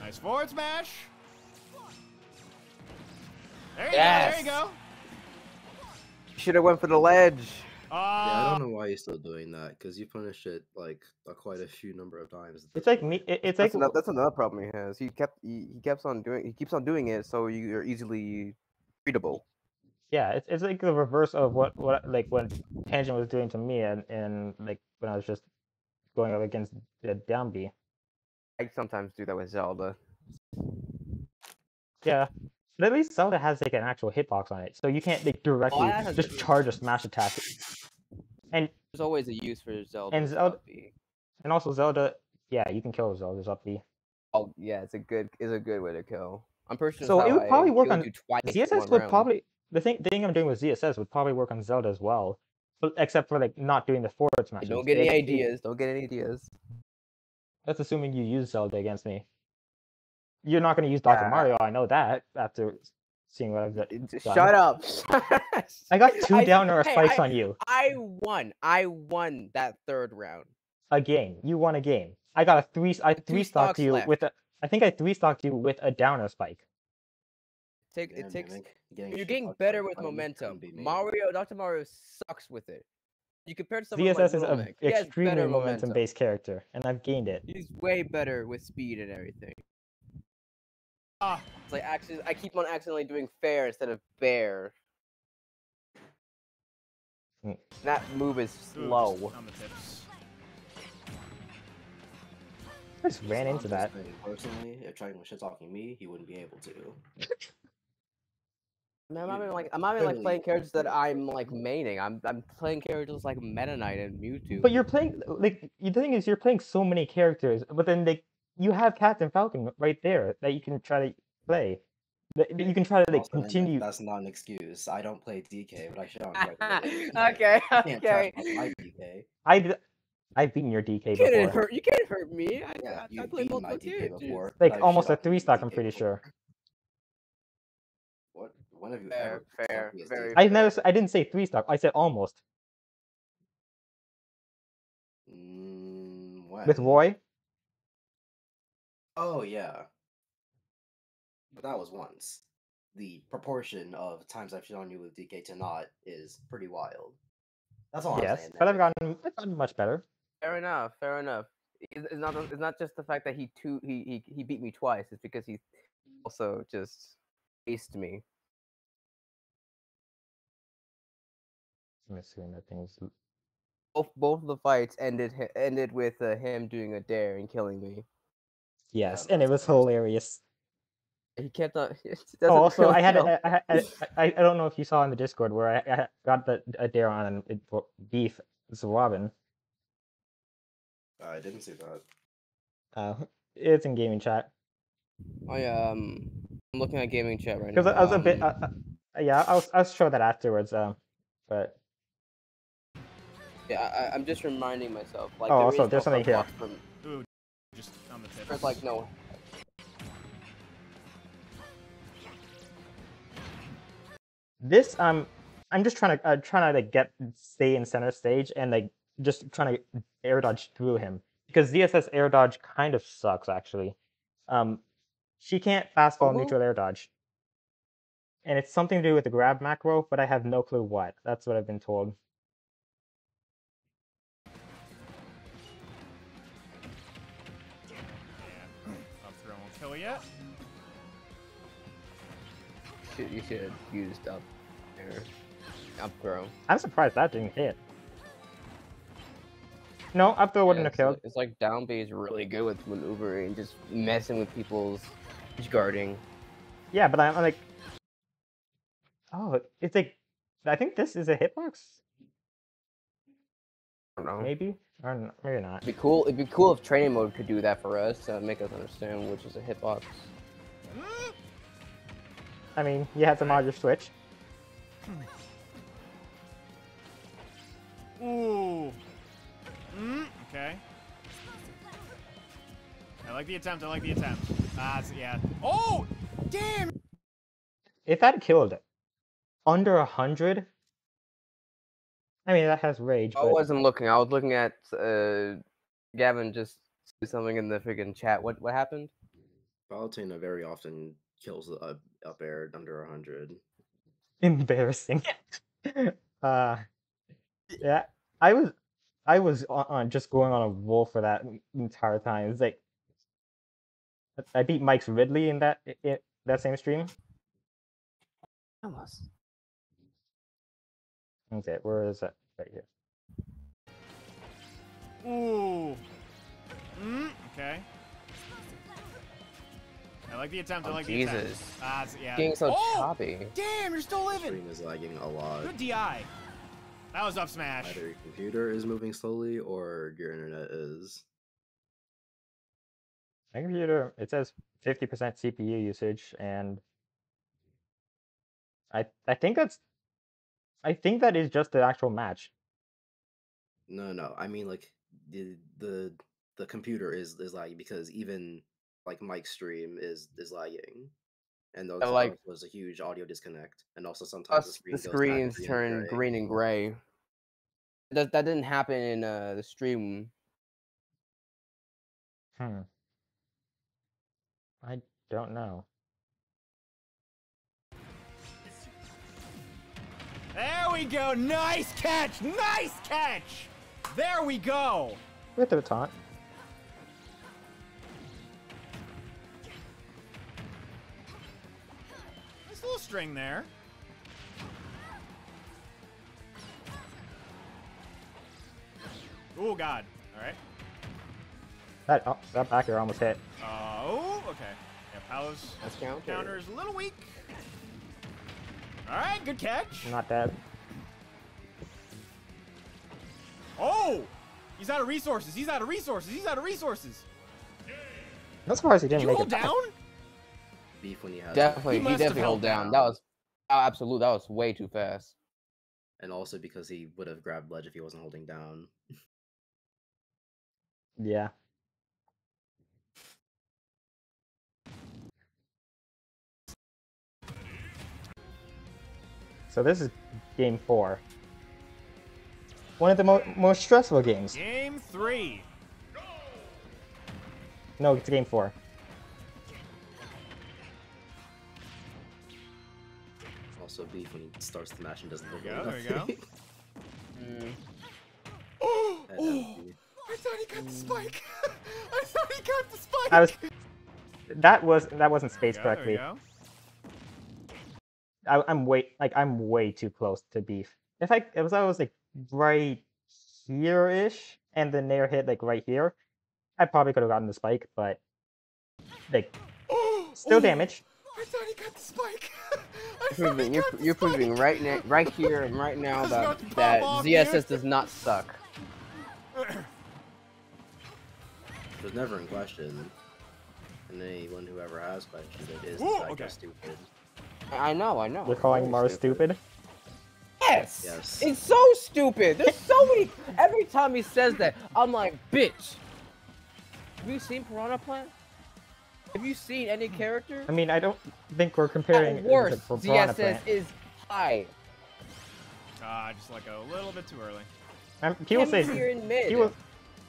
Nice forward smash. There you go. There you go. You should have went for the ledge. Yeah, I don't know why you're still doing that because you punished it like uh, quite a few number of times. It's like me. it- It's That's, like another, that's another problem he has. He kept he, he keeps on doing he keeps on doing it, so you're easily readable. yeah, it's, it's like the reverse of what what like what Tangent was doing to me, and and like when I was just going up against the down B. I sometimes do that with Zelda. Yeah. But at least Zelda has like an actual hitbox on it, so you can't like directly has just charge a smash attack. And There's always a use for Zelda. And Zelda- and also Zelda, yeah, you can kill Zelda's up B. Oh yeah, it's a good it's a good way to kill. I'm pretty sure. So it would probably I work on ZSS would round. probably the thing the thing I'm doing with ZSS would probably work on Zelda as well, but except for like not doing the forward smash. Don't get any ideas. Don't get any ideas. That's assuming you use Zelda against me. You're not going to use Dr. Yeah. Mario. I know that after seeing what I've done. It- just Done. Shut up. I got two I- down air hey, spikes I- on you. I won. I won that third round. A game. You won a game. I got a three. I Two three stocked you left. with a. I think I three stocked you with a downer spike. Take Yeah, it takes. mimic, getting You're getting better with momentum. be. Mario, Dr. Mario sucks with it. You compare to someone ZSS like is an Mix, extremely momentum based character, and I've gained it. He's way better with speed and everything. Ah. It's like actually, I keep on accidentally doing fair instead of bair. Mm. That move is slow. On. I just ran I'm into that. Personally, if Triton was shit talking me, he wouldn't be able to. Man, I'm not even like I'm not even like playing characters that I'm like maining. I'm I'm playing characters like Meta Knight and Mewtwo. But you're playing like the thing is you're playing so many characters, but then like you have Captain Falcon right there that you can try to play. That that you can try to like Also, continue. That's not an excuse. I don't play DK, but I should. on okay, You can't trash okay. my my DK. I d- I've beaten your DK You can't before. hurt. You can't hurt me. I, Yeah, I, I you've my multiple DK before. Like I've almost a three stock. I'm pretty before. sure. What? When have you Fair, ever fair, very DK? I never. s- I didn't say three stock. I said almost Mm, when? with Roy. Oh yeah. But that was once. The proportion of times I've shit on you with DK to not is pretty wild. That's all I'm Yes, saying. but. I've gotten I've gotten much better. Fair enough. Fair enough. It's it's not. It's not just the fact that he two he he, he beat me twice. It's because he also just aced me. I'm assuming that things. Both both of the fights ended ended with uh, him doing a dare and killing me. Yes, and it was hilarious. He kept on. it Oh, also, I had help. a, I, had- I, I, I don't know if you saw in the Discord where I, I got the a dare on it for beef. It's Robin. I didn't see that. Uh, it's in gaming chat I um, I'm looking at gaming chat right now. because I, I was a bit. um, Uh, uh, yeah, I'll I'll show that afterwards. Um, but Yeah, I, I'm just reminding myself. Like, Oh, there also, there's no something here. From, Ooh, just on the tips. there's like no. this um, I'm just trying to uh, trying to like get stay in center stage and like just trying to air dodge through him because ZSS air dodge kind of sucks actually. Um, she can't fast fall Oh. neutral air dodge. And it's something to do with the grab macro, but I have no clue what. That's what I've been told. Should, you should have used up there. Up throw. I'm surprised that didn't hit. No, up throw wouldn't Yeah, have killed. it's like down B is really good with maneuvering, just messing with people's guarding. Yeah, but I'm, like, oh, it's like, I think this is a hitbox. I don't know. Maybe or n- maybe not. It'd be cool. It'd be cool if training mode could do that for us to make us understand which is a hitbox. I mean, you had to mod your Switch. Ooh. Mm, okay. I like the attempt. I like the attempt. Ah, it's- yeah. Oh, damn. If that killed it, under a hundred, I mean that has rage. I But wasn't looking. I was looking at uh, Gavin just do something in the freaking chat. What what happened? Palutena very often kills up up air under hundred. embarrassing. uh, yeah, I was, I was on, on just going on a roll for that entire time. It's like I beat Mike's Ridley in that i- i that same stream. Almost. Okay, where is that? Right here. Ooh. Mm, okay. I like the attempt. I Oh, like the attempt. Jesus. Ah, it's- yeah. Getting so oh, choppy. damn, you're still living. Stream is lagging a lot. Good DI. That was up smash. Either your computer is moving slowly or your internet is. My computer it says fifty percent CPU usage, and I I think that's I think that is just the actual match. No, no. I mean, like the the the computer is is lagging because even like Mike's stream is is lagging, and those like- was a huge audio disconnect, and also sometimes the, the screen goes screens back green and turn gray. green and gray. That that didn't happen in uh, the stream. Hmm. I don't know. There we go. Nice catch. Nice catch. There we go. With the taunt. String there. Oh God. All right. That oh, that back air almost hit. Uh, oh, okay. Yeah, Palu's That's counter. counter is a little weak. All right, good catch. Not dead. Oh, he's out of resources. He's out of resources. He's out of resources. I'm surprised he Did didn't you make hold it back. Down? beef when he has Definitely, He he, definitely held held down. down. That was oh, absolute. That was way too fast. and also because he would have grabbed ledge if he wasn't holding down. Yeah. So this is game four. One of the mo- most stressful games. Game three. No, it's game four. Also beef when he starts the match and doesn't hold There you go, there you go. Mm. Oh, That oh. I thought he got the spike. I thought he got the spike. I was. That was that wasn't There you spaced go, there correctly. you go. I, I'm way like I'm way too close to beef. If I if I was like right here ish, and the nair hit like right here, I probably could have gotten the spike, but like still Oh, damage. I thought he got the spike. I You're thought he proving, you're, you're proving right now, right here and right now that about to pop that ZSS dude. does not suck. It was never in question. And anyone who ever has questioned it is Ooh, in okay. stupid. I know, I know. We're calling Very Mars stupid. Yes. Yes. It's so stupid. There's so many. Every time he says that, I'm like, bitch. Have you seen Piranha Plant? Have you seen any character? I mean, I don't think we're comparing At worst, for Piranha ZSS Plant. is high. Ah, just like a little bit too early. Um, people say Him here in mid. people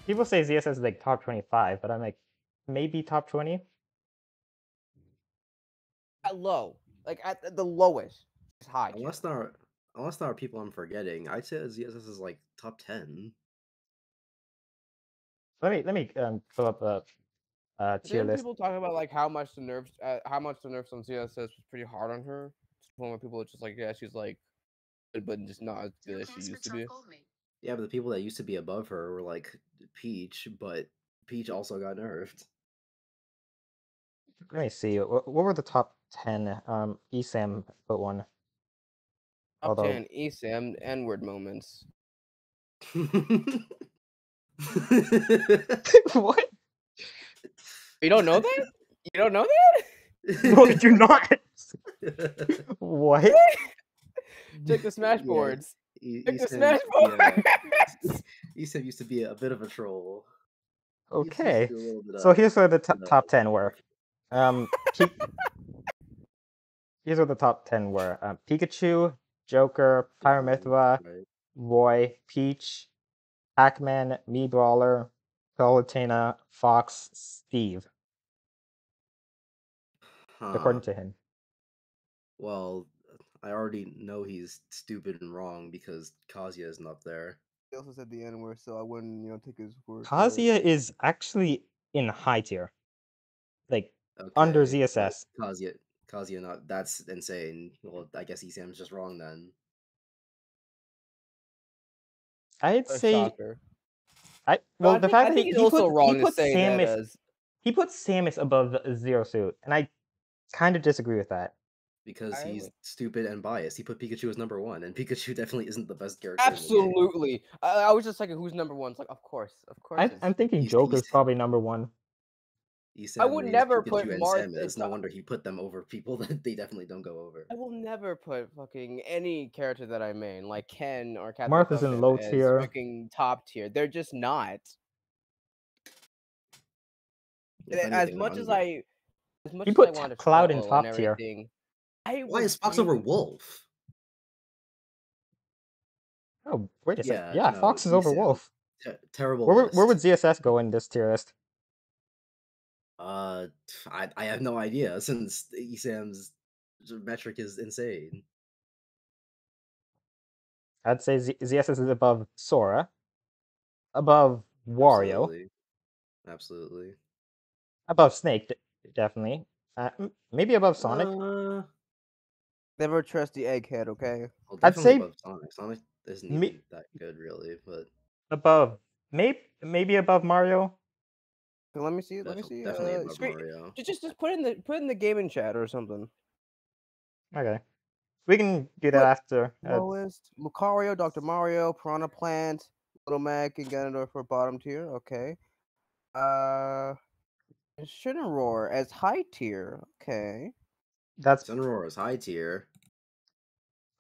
people say ZSS is like top twenty five, but I'm like maybe top twenty. at low, like at the- the lowest. It's high. Unless there are unless there are people I'm forgetting, I'd say ZSS is like top ten. Let me let me um pull up a uh, tier Didn't list. people talk about like how much the nerfs, uh, how much the nerfs on ZSS was pretty hard on her? To the point where people are just like, yeah, she's like, good, but just not as good as she used to be. Yeah, but the people that used to be above her were like Peach, but Peach also got nerfed. Let me see. What, what were the top ten? Um, ESAM put one. Top Although- 10 ESAM N-word moments. what? You don't know that? You don't know that? No, you do not. what? Check the Smash Yeah, boards. E- Check the Smash boards. Easton used to be a bit of a troll. He used to Okay. a So here's where the top top ten were. Um, Pi- here's where the top ten were. Um, Pikachu, Joker, Pyra/Mythra, Right. Roy, Peach, Pac-Man, Mii Brawler, Palutena, Fox, Steve, according to him. Well, I already know he's stupid and wrong because Kazuya isn't up there. He also said the N-word, so I wouldn't, you know, take his word. for. Kazuya is actually in high tier. Like Under Okay, but ZSS. Kazuya, Kazuya, not that's insane. Well, I guess Esam's just wrong then. I'd A say shocker. I Well, well I the think, fact I that he, he's he also put, wrong he to put say that Samus as he put Samus above Zero Suit, and I kind of disagree with that. Because I he's would- stupid and biased. He put Pikachu as number one, and Pikachu definitely isn't the best character. in the game. absolutely. I, I was just like, who's number one? It's like, of course, of course. I, I'm thinking he's- Joker's he's- probably number one. Esam would is never Pikachu put and Marth Samus. in No wonder he put them over people that they definitely don't go over. I will never put fucking any character that I main, like Ken or Captain Martha's in low tier. freaking top tier. They're just not. If as anything, much as. I, as much He as put I T- want to Cloud in top tier. I why is Fox over Wolf? Oh wait a second. Yeah, Yeah, no, Fox is over Wolf. Ter- terrible. Where would, where would. ZSS go in this tier list? Uh, I I have no idea since Esam's metric is insane. I'd say Z- ZSS is above Sora, above Wario, Absolutely. Absolutely. above Snake, d- definitely. Uh, m- maybe above Sonic. Uh, Never trust the egghead, okay? well, I'd say above Sonic. Sonic isn't me- even that good, really. But above maybe maybe above Mario. So let me see. Let me see. definitely uh, above screen- Mario. Just, just, just put in the put in the gaming chat or something. Okay, we can do that What- after. Uh, Lowest, Lucario, Dr. Mario, Piranha Plant, Little Mac, and Ganondorf for bottom tier. Okay. Uh, Incineroar as high tier. Okay. that's Incineroar is high tier.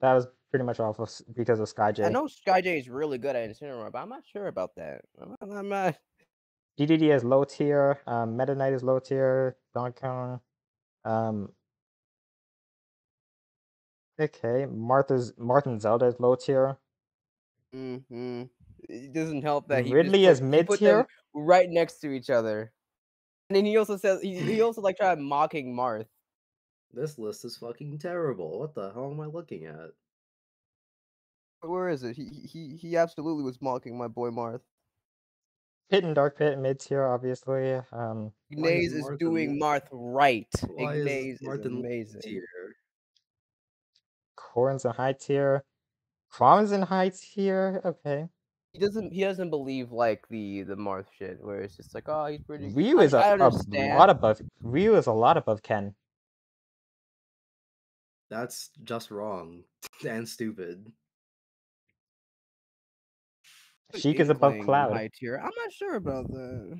that was pretty much off of, s- because of Sky I J. know Skyj is really good at Incineroar, but I'm not sure about that. I'm not. I'm not DDD is low tier. Um, Meta Knight is low tier. Donkey Kong. Um. Okay, Martha's Martin Zelda is low tier. Mm-hmm. It doesn't help that he Ridley put- is mid tier. right next to each other. And then he also says he, he also like tried mocking Marth. This list is fucking terrible. What the hell am I looking at? Where is it? He he he absolutely was mocking my boy Marth. Pit and Dark Pit mid tier, obviously. Um, Why is is Marth doing Marth right. Why is Ignaze is, Marth in amazing. Tier. Corrin's in high tier. Chrom's in high tier. Okay. He doesn't he doesn't believe like the the Marth shit where it's just like oh he's pretty. Ryu is a, I a understand. lot above. Ryu is a lot above Ken. That's just wrong and stupid. Put Sheik is above Cloud. High tier. I'm not sure about that.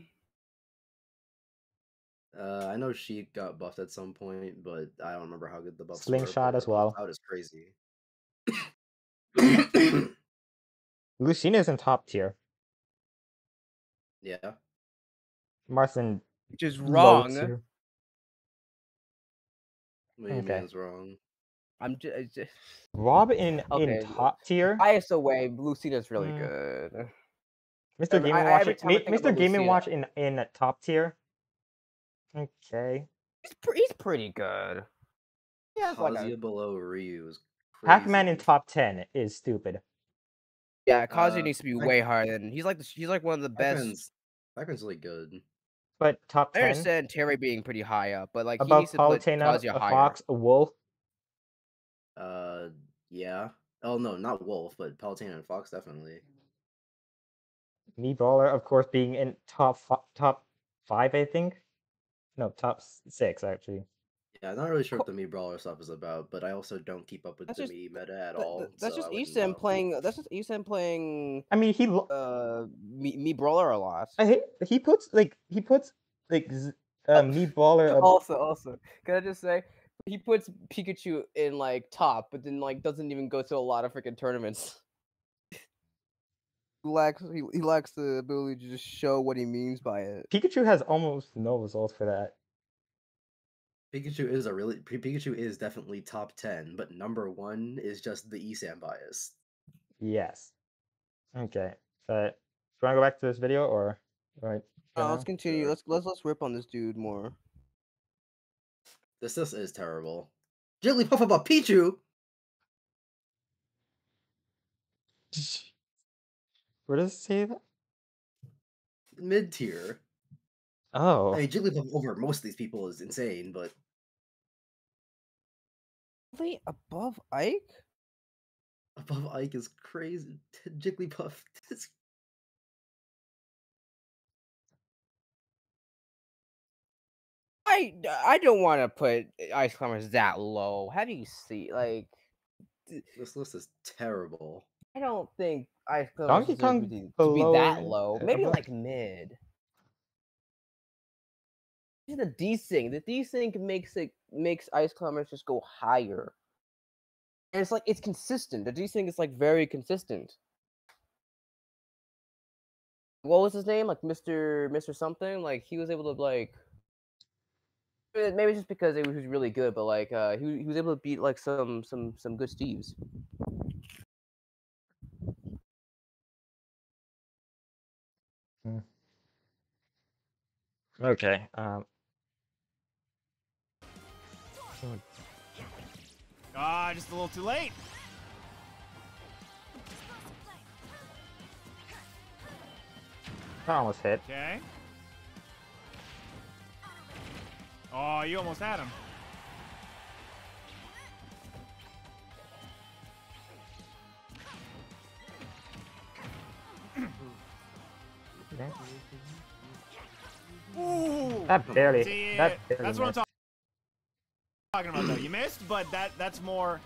Uh, I know she got buffed at some point, but I don't remember how good the buffs Slingshot were. as well. Cloud is crazy. Lucina's in top tier. yeah. Marcin, Which is wrong. tier. What do you Okay. mean it's wrong? I'm just, just Rob in Okay, in top tier. bias away. Lucina's really Mm. good. Mr. Every- Gaming I- I- Watch. in- I Mr. about Gaming Lucina- Watch in in top tier. Okay. He's, pre- he's pretty good. Yeah, it's like a, Kazuya below Ryu is crazy. Pac-Man in top ten is stupid. yeah. Kazuya uh, needs to be Pac- way higher than he's like he's like one of the best. Pac-Man's, Pac-Man's really good. But top I ten understand Terry being pretty high up, but like he needs to put Palutena, Kazuya a higher. Fox, a Wolf. Uh, yeah. Oh no, not Wolf, but Palutena and Fox definitely. Mii Brawler, of course, being in top fi- top five, I think. No, top six actually. Yeah, I'm not really sure what the Mii brawler stuff is about, but I also don't keep up with That's the just- me meta at Th- all. th- that's so just I wouldn't Esam know. playing. That's just Esam playing. I mean, he lo- Uh, me, me brawler a lot. I hate he puts like he puts like z- uh, Mii Brawler. ab- also, also, can I just say he puts Pikachu in like top, but then like doesn't even go to a lot of freaking tournaments. he lacks he, he lacks the ability to just show what he means by it. Pikachu has almost no results for that. Pikachu is a really Pikachu is definitely top ten, but number one is just the Esam bias. Yes. Okay, but do you want to go back to this video or right? Uh, let's continue. Let's let's let's rip on this dude more. This this is terrible. Jigglypuff about Pichu. Where does it say that? Mid tier. Oh, I mean, Jigglypuff over most of these people is insane, but Really above Ike? above Ike is crazy. Jigglypuff is I I don't want to put Ice Climbers that low. How do you see like? this list is terrible. I don't think Ice Climbers Donkey Kong to be, to be that low. Maybe like mid. The desync, the desync makes it makes Ice Climbers just go higher. And it's like it's consistent. The desync is like very consistent. What was his name? Like Mr. Mr. Something? Like he was able to like maybe just because he was really good, but like uh he, he was able to beat like some some some good Steves. okay. Um, Ah, just a little too late. that almost hit. Okay. Oh, you almost had him. Ooh. That barely. See, that barely that's what I'm talking talking about, though. You missed, but that that's more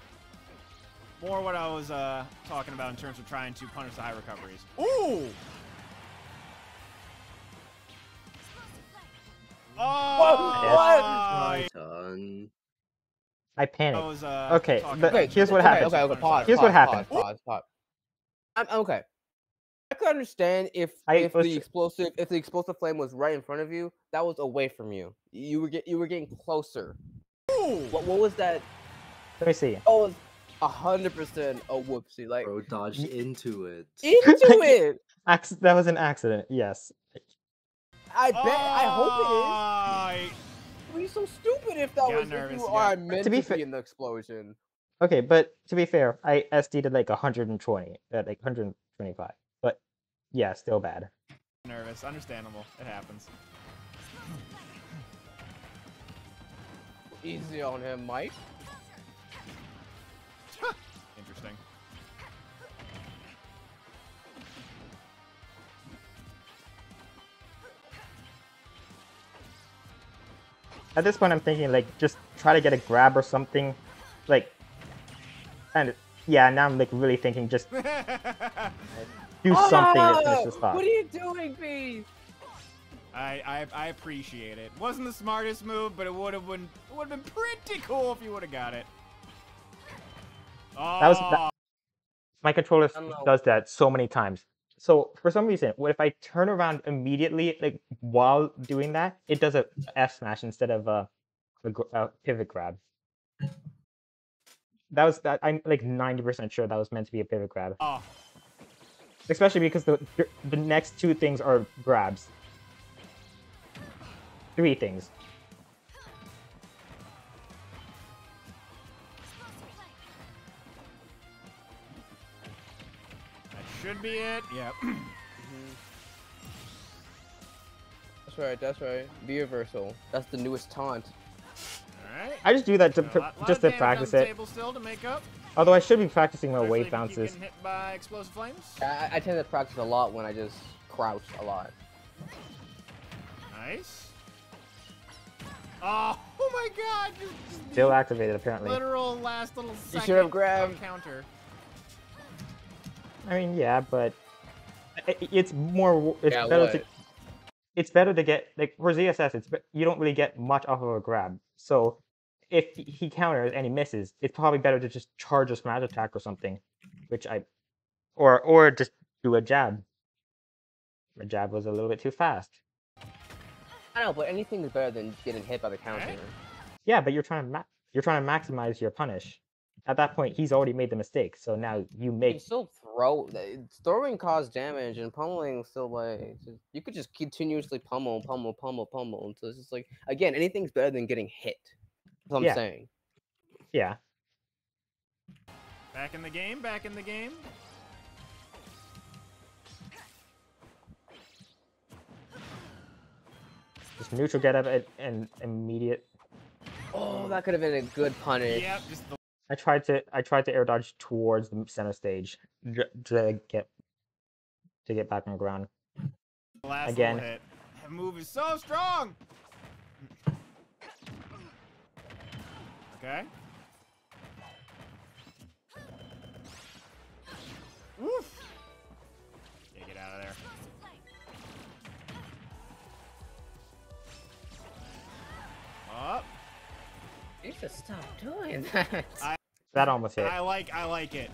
more what I was uh, talking about in terms of trying to punish the high recoveries. Ooh. Oh, Yes. Ton. I I panicked. was uh, Okay, talking but Okay, here's what happened. Okay, okay, pause. Here's pause, what happened. Pause, pause, pause. I'm, I'm okay. I could understand if I if the explosive if the explosive flame was right in front of you, that was away from you. You were get you were getting closer. What what was that? Let me see. Oh, it was a hundred percent a whoopsie. Like Bro dodged into it. into it. That was an accident. Yes. I bet. I hope it is. I It would be so stupid if that Got was if nervous, you yeah. are meant To to be be, in the explosion. Okay, but to be fair, I SD did like 120, uh, like 125. But yeah, still bad. nervous. Understandable. It happens. Easy on him, Mike. At this point, I'm thinking like just try to get a grab or something, like, and yeah, now I'm like really thinking just do oh, something to finish the spot. What are you doing, B? I, I I appreciate it. Wasn't the smartest move, but it would have been it would have been pretty cool if you would have got it. Oh, That was- that- My controller I don't know. does that so many times. So for some reason, what if I turn around immediately, like while doing that, it does a F smash instead of a, a, a pivot grab. That was that. I'm like 90% sure that was meant to be a pivot grab, oh, especially because the the next two things are grabs. Three things. Should be it. Yep. Mm-hmm. That's right. That's right. Be reversal. That's the newest taunt. All right. I just do that to Got pr- lot- lot just of to practice it. Table still to make up. Although I should be practicing my especially wave if you keep bounces. hit by explosive flames. I, I tend to practice a lot when I just crouch a lot. Nice. Oh, oh my god! Just, just Still activated apparently. Literal last little second should have grabbed- counter. I mean, yeah, but i- i- it's more. It's Yeah, better what? to. It's better to get like for ZSS. It's be- you don't really get much off of a grab. So if he- he counters and he misses, it's probably better to just charge a smash attack or something, which I, or or just do a jab. My jab was a little bit too fast. I know, but anything is better than getting hit by the counter. Eh? Yeah, but you're trying to ma- you're trying to maximize your punish. At that point, he's already made the mistake, so now you You can make. still throw. Throwing cause damage and pummeling still like you could just continuously pummel, pummel, pummel, pummel until it's just like again anything's better than getting hit. That's what I'm saying. Yeah, Back in the game. Back in the game. just neutral get up and, and immediate. Oh, that could have been a good punish. Yep. Just the I tried to I tried to air dodge towards the center stage to get to get back on the ground. last Again. hit. That move is so strong. Okay. Woof. Yeah, get out of there. Up. You should stop doing that. I- That almost hit. I like I like it.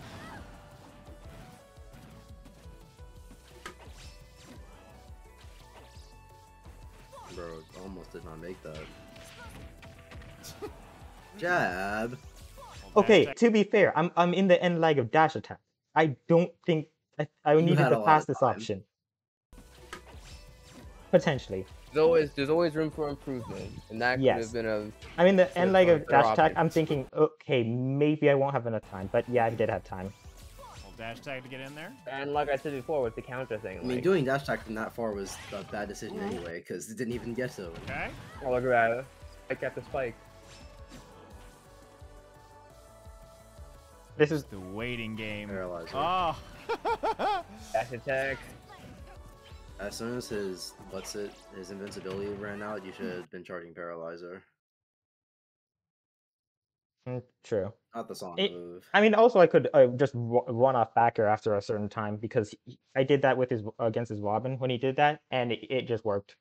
Bro, almost did not make that. Jab. Okay, to be fair, I'm I'm in the end leg of dash attack. I don't think I, I You needed to pass this option. Potentially. There's always there's always room for improvement, and that could Yes. have been a I'm in the end leg of for dash attack. I'm thinking, okay, maybe I won't have enough time, but yeah, I did have time. Well, dash tag to get in there. and like I said before with the counter thing. I mean, like, doing dash attack from that far was a bad decision anyway, because it didn't even get to him. Okay. oh, look at that, spike after spike. This is The waiting game. Paralyzer. Oh. Dash attack. As soon as his what's it, his invincibility ran out, you should have been charging Paralyzer. mm, true. Not the song It- move. I mean, also I could uh, just ru- run off backer after a certain time because he- I did that with his against his Robin when he did that, and it, it just worked.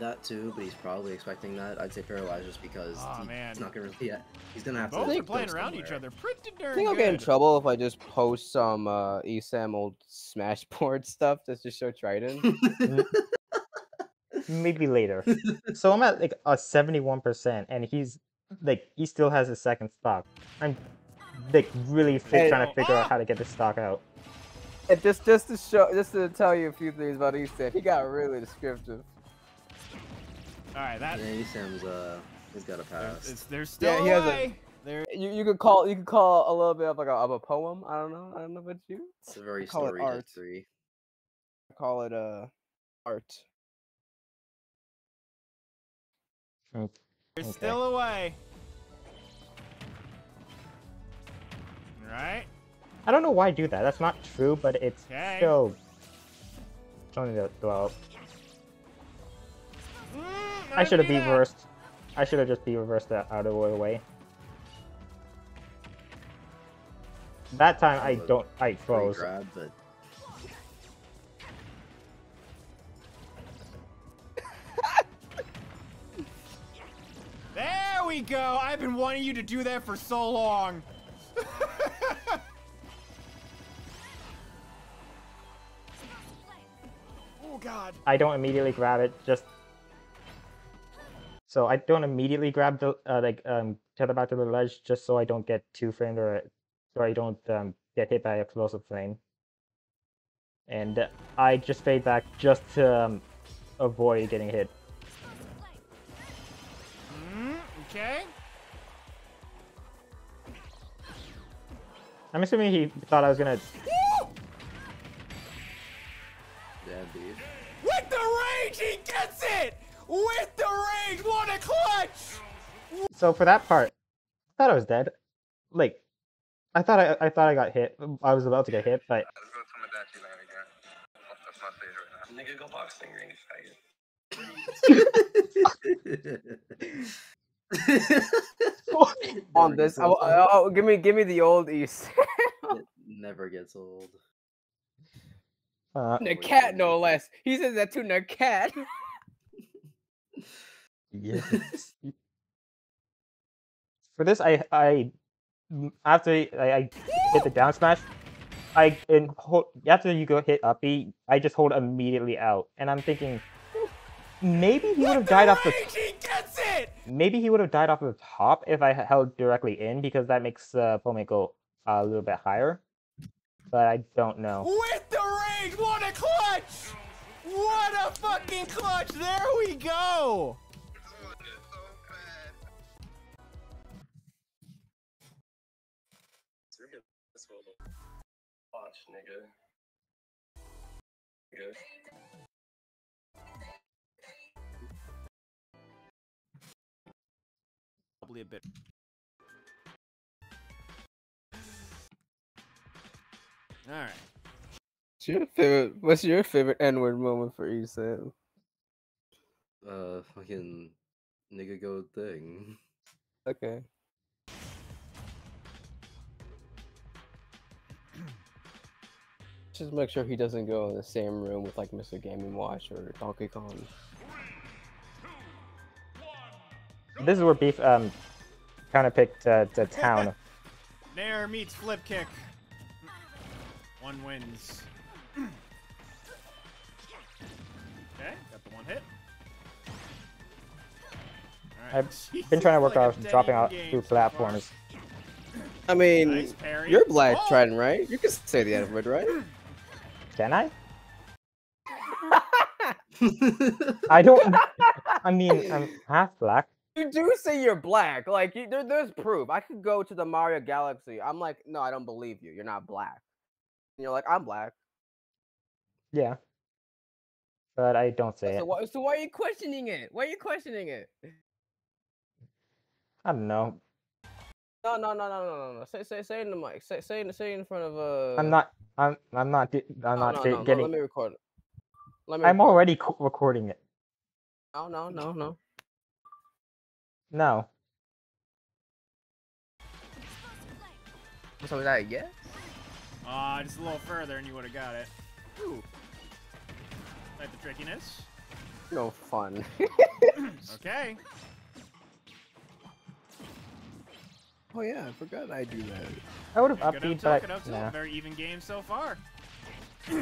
That too, but he's probably expecting that. I'd say Paralyzer just because Aw, he- man. he's not gonna really. Yeah, he's gonna have to. Both are playing around each somewhere. other pretty darn I think I'll good. get in trouble if I just post some uh, ESAM old Smashboard stuff that's just to show Trident. Maybe later. so I'm at like a 71%, and he's like he still has his second stock. I'm like really fi- Hey, trying to figure ah! out how to get this stock out. and just just to show, just to tell you a few things about ESAM, he got really descriptive. All right, that. Yeah, Sam's uh, he's got a There's, pass. it's, there's still Yeah, a he has a- There. You you could call you could call a little bit of like a, of a poem. I don't know. I don't know about you. It's a very call it story art. three. Call it uh art. Mm, There's Okay. still a way. Right. I don't know why I do that. That's not true, but it's Okay. still something to dwell. Mm, I should have be be reversed. I should have just be reversed that out of the way. That time I That don't. I froze. grab, but There we go. I've been wanting you to do that for so long. oh God. I don't immediately grab it. Just so I don't immediately grab the uh, like um tether back to the ledge, just so I don't get two framed or so I don't um, get hit by explosive flame. And uh, I just fade back just to um, avoid getting hit. Mm, okay. I'm assuming he thought I was gonna. yeah, dude. With the rage, he gets it. With the range, what a clutch! So for that part, I thought I was dead. Like, I thought I, I thought I got hit. I was about to get hit, but Let's go to Tomodachi Land again. That's my favorite. boxing ring. On this, oh, oh, oh, give me, give me the old East. It never gets old. Uh, Nakat, no less. He says that to Nakat. yes. For this, I I after I, I hit the down smash, I and hold, after you go hit up B, I just hold immediately out, and I'm thinking maybe he would have died off the He gets it! maybe he would have died off the top if I held directly in because that makes the uh, Pome go uh, a little bit higher, but I don't know. With the rage! What a clutch! What a fucking clutch! There we go! Watch, nigga. Nigga. Probably a bit. Alright. What's your favorite? What's your favorite N-word moment for you, Sam? Uh, fucking nigga go thing. Okay. Just make sure he doesn't go in the same room with like Mr. Game & Watch or Donkey Kong. This is where Beef um kind of picked uh, the town. Nair meets flip kick. One wins. Okay, got the one hit. Alright, I've Jesus, been trying to work like a on dropping dang out game through so platforms. I mean, Nice you're Black Oh! Trident, right? You can say the N-word, right? Can I? I don't. I mean, I'm half black. You do say you're black. Like you, there, there's proof. I could go to the Mario Galaxy. I'm like, no, I don't believe you. You're not black. And you're like, I'm black. Yeah. But I don't say So it. why, so why are you questioning it? Why are you questioning it? I don't know. No, no, no, no, no, no, no. Say, say, say in the mic. Say, say, in, say in front of uh. I'm not. I'm. I'm not. I'm no, not no, fi- no, no, getting. Let me record it. Let me. I'm record already co- recording it. No, no, no, no. No. So is that a yes? Ah, just a little further and you would have got it. Ooh. Like the trickiness. No fun. Okay. oh yeah, I forgot I do that. I would have Yeah, good up tilt, good but up tilt. nah. Very even game so far.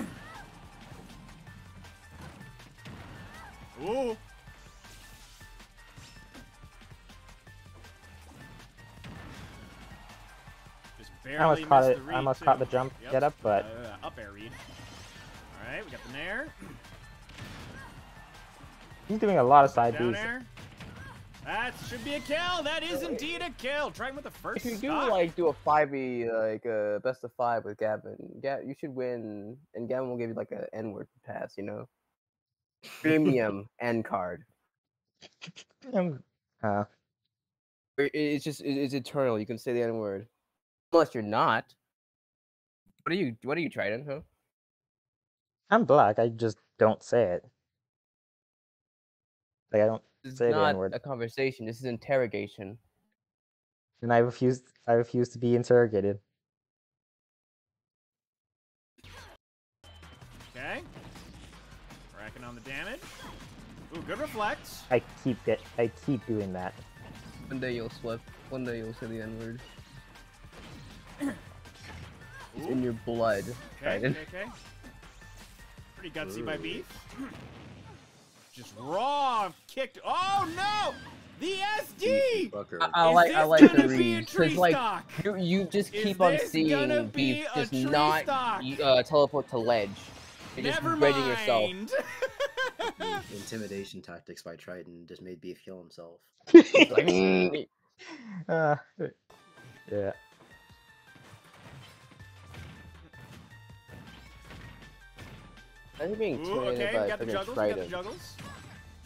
Ooh. Just barely I almost caught it. the I read, almost caught the jump Yep, get up, but uh, up air read. All right, we got the nair. he's doing a lot of side Down Bs. air. That should be a kill. That is indeed a kill. Try him with the first If you do stock. like do a five e like uh, best of five with Gavin, yeah, you should win, and Gavin will give you like an N word pass, you know, premium N card. Um, uh, Or It's just it- it's eternal. You can say the N word, unless you're not. What are you? What are you trying, huh? I'm black. I just don't say it. Like I don't, This is Say the not N-word. a conversation. This is interrogation. and I refuse. I refuse to be interrogated. Okay. Racking on the damage. Ooh, good reflex. I keep get. I keep doing that. One day you'll slip. One day you'll say the N word. It's in your blood. okay, Trident. okay, okay. Pretty gutsy by Beef. Just raw kicked. Oh no! The SD! I, I like I like the read because like you you just Is keep on seeing gonna be beef just not uh, teleport to ledge. You're just Never rating yourself. Intimidation tactics by Triton just made Beef kill himself. Like, Uh, yeah. I think being Ooh, intimidated okay, by we got the juggles. We got the juggles.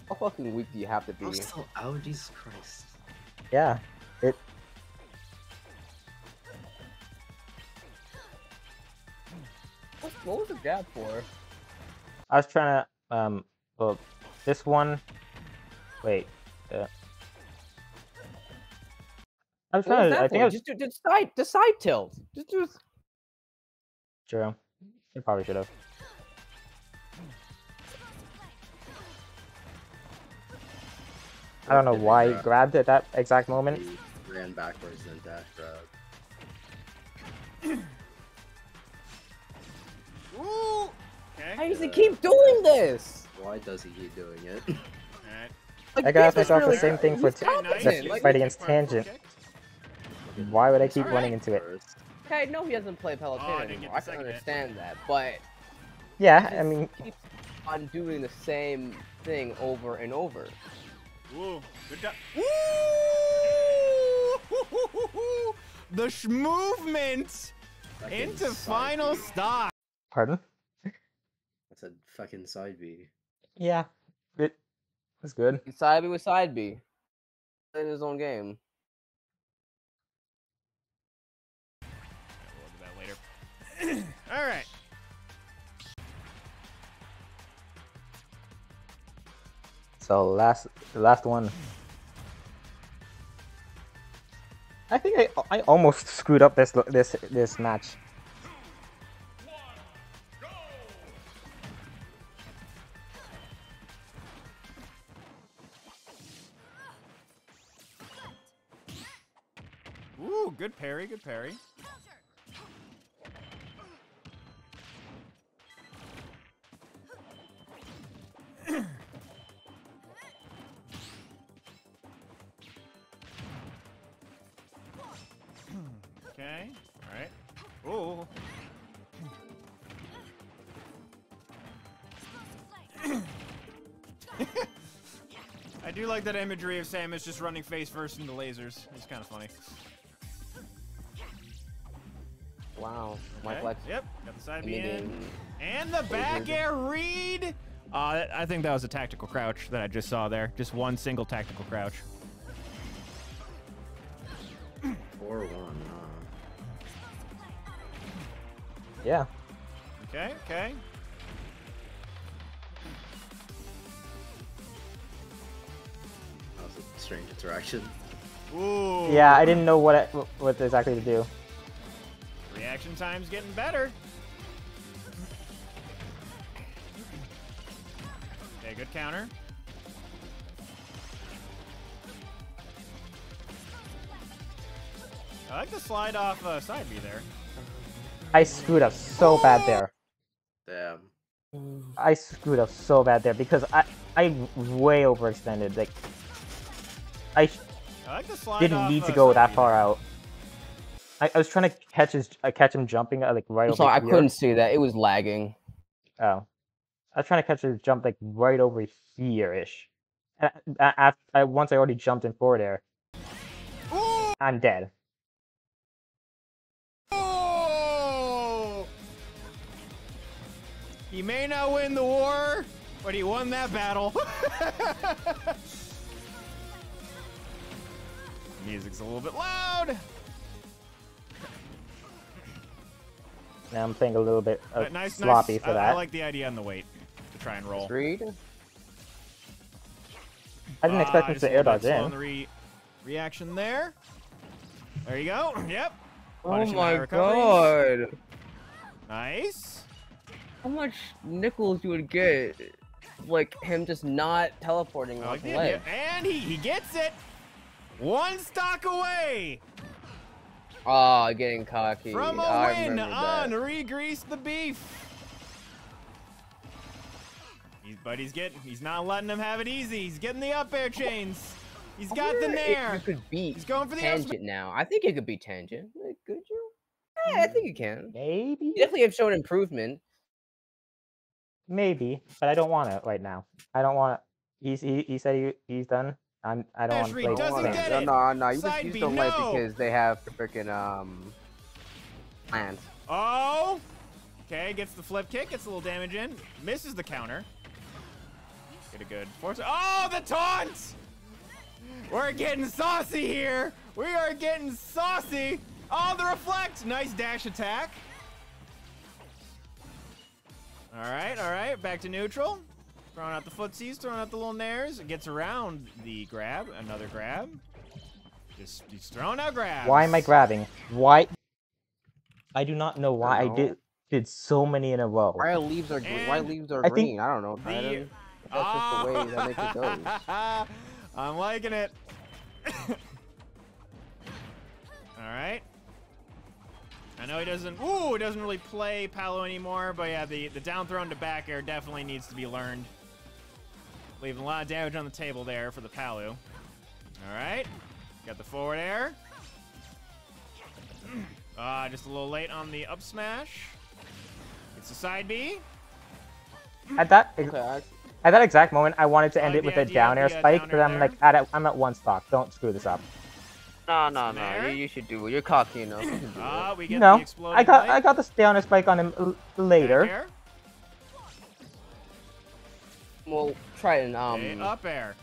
How fucking weak do you have to be? I'm still out, Jesus Christ. Yeah. It. What, what was the gap for? I was trying to. Um, well, this one. Wait. Uh, I was What was trying to. that I think? I was Just do the side, the side tilt. Just do. true. You probably should have. I don't know why he Yeah. grabbed at that exact moment. He ran backwards and dash grab. Ooh. Okay. Why does he keep doing this? Why does he keep doing it? Alright. I gotta ask this myself the really- same thing for he's t- competent, the fight against Tangent. Why would I keep Alright. running into it? Okay, I know he doesn't play Palutena Oh, I didn't get anymore. the I can second hit. understand that, but Yeah, I mean, keeps on doing the same thing over and over. Ooh. Good job. Ooh. The sh movement Fucking into final B. stop. pardon? That's a fucking side B. Yeah, it was good. Side B with side B. In his own game. We'll look at that later. All right. So last, last one. I think I I almost screwed up this this this match. Ooh, good parry, good parry. Like that imagery of Samus just running face first into lasers. It's kind of funny. Wow. My Okay, flex. Yep, got the side B in. Emitting. And the back air read! Uh, I think that was a tactical crouch that I just saw there. Just one single tactical crouch. Four one. Huh? Yeah, Okay, okay. Strange interaction. Ooh. yeah. I didn't know what I, what exactly to do. Reaction time's getting better. Okay, good counter. I like the slide off uh, side B there. I screwed up so bad there. Damn. I screwed up so bad there because I I way overextended. Like I sh- I like the slide didn't off, need to uh, go side that B far out. I, I was trying to catch his uh, catch him jumping uh, like right I'm over sorry, I here. couldn't see that. It was lagging. Oh, I was trying to catch his jump like right over here ish. And I, I, I, once I already jumped in forward air, Ooh! I'm dead. Oh! He may not win the war, but he won that battle. Music's a little bit loud. Now I'm playing a little bit uh, nice, sloppy nice. for I, that. I like the idea on the weight to try and roll. Read. I didn't expect Ah, him just to a air little dodge bit slow on in. the re- reaction there. There you go. Yep. Oh my god. Nice. How much nickels you would get, like him just not teleporting I off like the the ledge. And he, he gets it. One stock away Ah, getting cocky. from a I win on that. Regrease the Beef. He's, but he's getting, he's not letting him have it easy. He's getting the up air chains. He's got the wonder nair. You could beat He's going for the tangent now. I think it could be tangent. Like, Could you? Yeah, I think you can. Maybe, You definitely have shown improvement. maybe, but I don't want it right now. I don't want. He's he, he said he, he's done. I'm I don't want to play. doesn't get no, it. no, no. You just, Side you just B, don't like no. because they have the freaking um plans. Oh! Okay, gets the flip kick, gets a little damage in, misses the counter. Get a good force. Oh, the taunt! We're getting saucy here. We are getting saucy. Oh, the reflect. Nice dash attack. All right, all right. Back to neutral. Throwing out the footsies, throwing out the little nairs. It gets around the grab. Another grab. Just he's throwing out grabs. Why am I grabbing? Why? I do not know why I, know. did did so many in a row. Why are leaves are gr- why And leaves are I think- green? I don't know. the- Titan. That's just the way that nature goes. I'm liking it. All right. I know he doesn't. Ooh, he doesn't really play Palu anymore, but yeah, the the down throw into back air definitely needs to be learned. Leaving a lot of damage on the table there for the Palu. All right, got the forward air. Ah, just a little late on the up smash. It's a side B. At that Okay, at that exact moment, I wanted to end Like it with the a down of air the, uh, spike, down but I'm there? like, at a, I'm at one stock. Don't screw this up. no, no, no. You, you should do it. You're cocky enough. You can do Ah, it. we get No, the I got light. I got the down air spike on him l- later. Well, try it. Um, Okay, up air.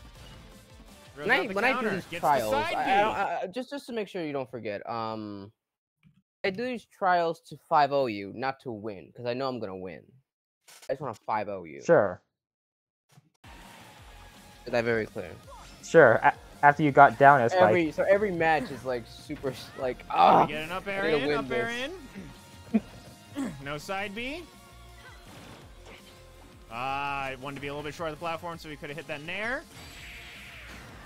Throws when I out the when I do counter, these gets the trials, side I, I, B. don't- I, I- just just to make sure you don't forget. Um, I do these trials to 5-0 you, not to win, because I know I'm gonna win. I just want to 5-0 you. Sure, Is that very clear? sure. A- after you got down air spike, Every so every match is like super like We ah. get an up I air need to in, win up air in. no side B. Ah, I wanted to be a little bit short of the platform, so we could have hit that nair.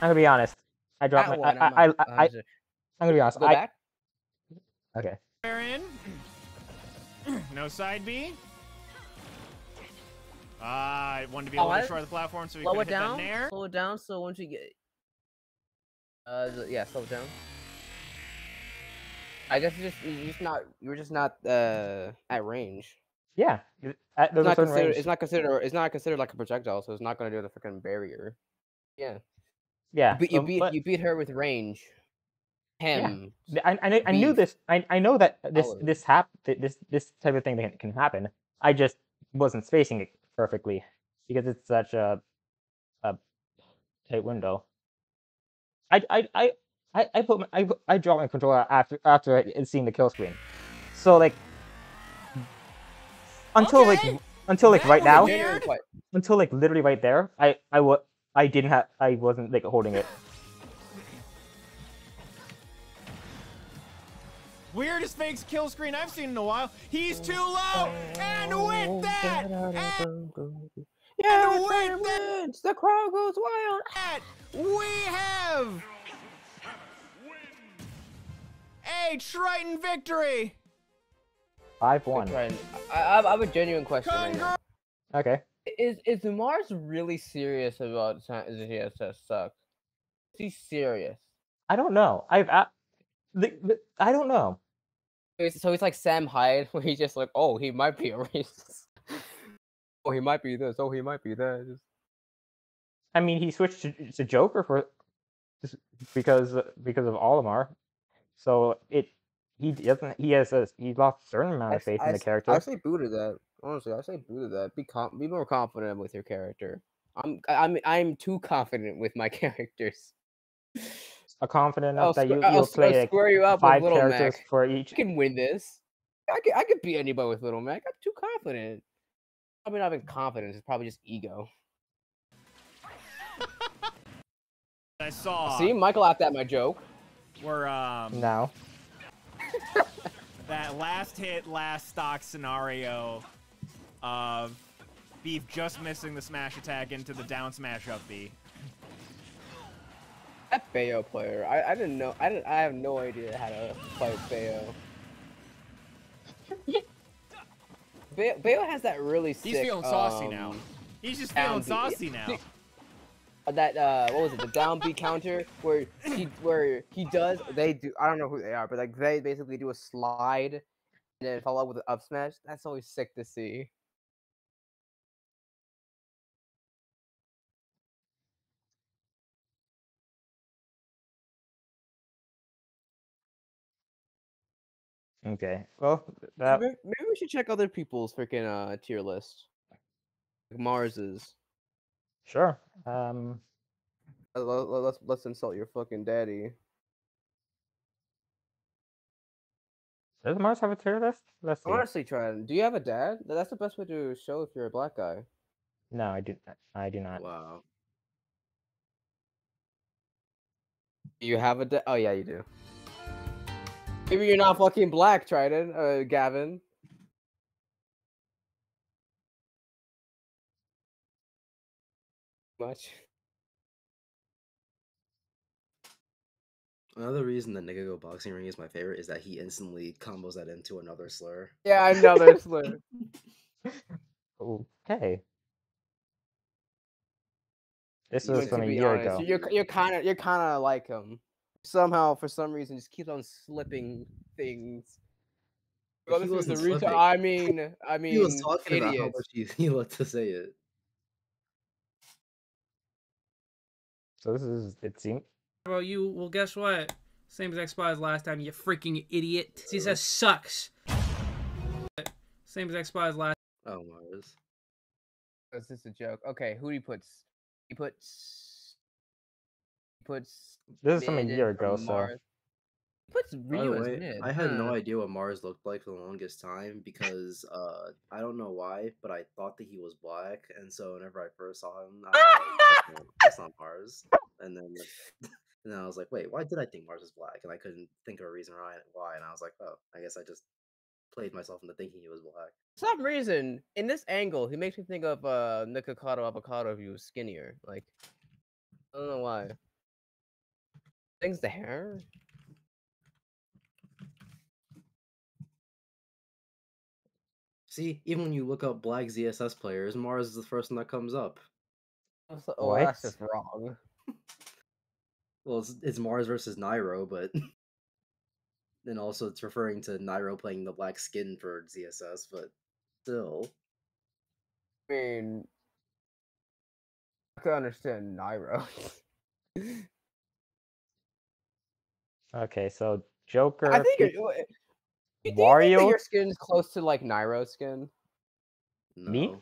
I'm gonna be honest. I dropped That my. one, I, I'm I, not- I, I, I'm gonna be honest. Go I, back. okay. Air in. no side B. Ah, I wanted to be a Oh, little bit short of the platform, so we could have hit down. that nair. Slow it down. So once you get, uh, yeah, slow it down. I guess you just you're just not you're just not uh at range. Yeah. y- At, It's there's a not considered. range. It's not considered. It's not considered like a projectile, so it's not gonna do the freaking barrier. Yeah. Yeah. But you um, beat but- you beat her with range. Him. Th- I, I, I knew this. I, I know that this Olive. this hap this this type of thing can, can happen. I just wasn't spacing it perfectly because it's such a a tight window. I I I I, I put my, I I dropped my controller after after seeing the kill screen. So like until Okay, like until like that right now weird. Until like literally right there I I wa- I didn't have I wasn't like holding it. Weirdest fakes kill screen I've seen in a while. He's too low, and with oh, that, and Yeah, with Triton that- wins. The crowd goes wild. that, we have a Triton victory. One. Triton, I, I, I have a genuine question right now. Okay. Is is Mars really serious about ZSS suck? Is he serious? I don't know. I've a the, the, I don't know. So he's, so he's like Sam Hyde, where he's just like, oh, he might be a racist. oh, he might be this. Oh, he might be that. Just- I mean, he switched to, to Joker for just because because of Olimar. So it he doesn't he has a he lost a certain amount of faith I in the s- character. I say booted that. Honestly, I say booted that. Be com- be more confident with your character. I'm I- I'm I'm too confident with my characters. a confident I'll, enough that you I'll, you'll s- I'll play like square you up five with Little characters Mac. for each. I can win this. I could I could beat anybody with Little Mac. I'm too confident. Probably not even confidence. It's probably just ego. I saw See, Michael laughed at my joke. We're um No. that last hit, last stock scenario of Beef just missing the smash attack into the down smash up B. That Bayo player, I, I didn't know. I didn't. I have no idea how to fight Bayo. Bayo, Bayo has that really sick. He's feeling saucy now. um, He's just feeling saucy now. Uh, That uh, what was it? The down B counter where he where he does. They do. I don't know who they are, but like they basically do a slide and then follow up with an up smash. That's always sick to see. Okay. Well, that Maybe, maybe we should check other people's freaking uh tier list. Like Mars's. Sure. Um. Le- le- Let's let's insult your fucking daddy. Does Mars have a tier list? Let's see. Honestly, Trent, do you have a dad? That's the best way to show if you're a black guy. No, I do. I do not. Wow. You have a. De- oh yeah, you do. Maybe you're not fucking black, Trident. Uh, Gavin. Much. Another reason the nigga go boxing ring is my favorite is that he instantly combos that into another slur. Yeah, another slur. Okay. This You was from a be year honest, ago. You're you're kind of you're kind of like him. Somehow, for some reason, just keeps on slipping things. Well, this is the wasn't reason. I mean, I mean, he was talking about how idiots. much he, he loved to say it. So this is it seems How about you? Well, guess what? Same exact spot as last time, you freaking idiot. ZSS sucks. Same exact spot as last. Oh Mars. Is this a joke? Okay, who do he puts? He puts. He puts. this is from a mid year for ago, so Mars. He puts By the as way, mid. I had no idea what Mars looked like for the longest time because uh I don't know why, but I thought that he was black, and so whenever I first saw him, I "That's not- Mars. And then and then I was like, wait, why did I think Mars was black? And I couldn't think of a reason why. Why? And I was like, oh, I guess I just played myself into thinking he was black. For some reason, in this angle, he makes me think of uh Nikocado Avocado if he was skinnier. Like, I don't know why. Things the hair. See, even when you look up black ZSS players, Mars is the first one that comes up. Also- Oh, that's just wrong. Well, it's, it's Mars versus Nairo, but then also it's referring to Nairo playing the black skin for ZSS, but still. I mean, I can understand Nairo. okay. So Joker. I think Pi- it, wait, you think that Wario? your skin's close to like Nairo's skin. No. Me?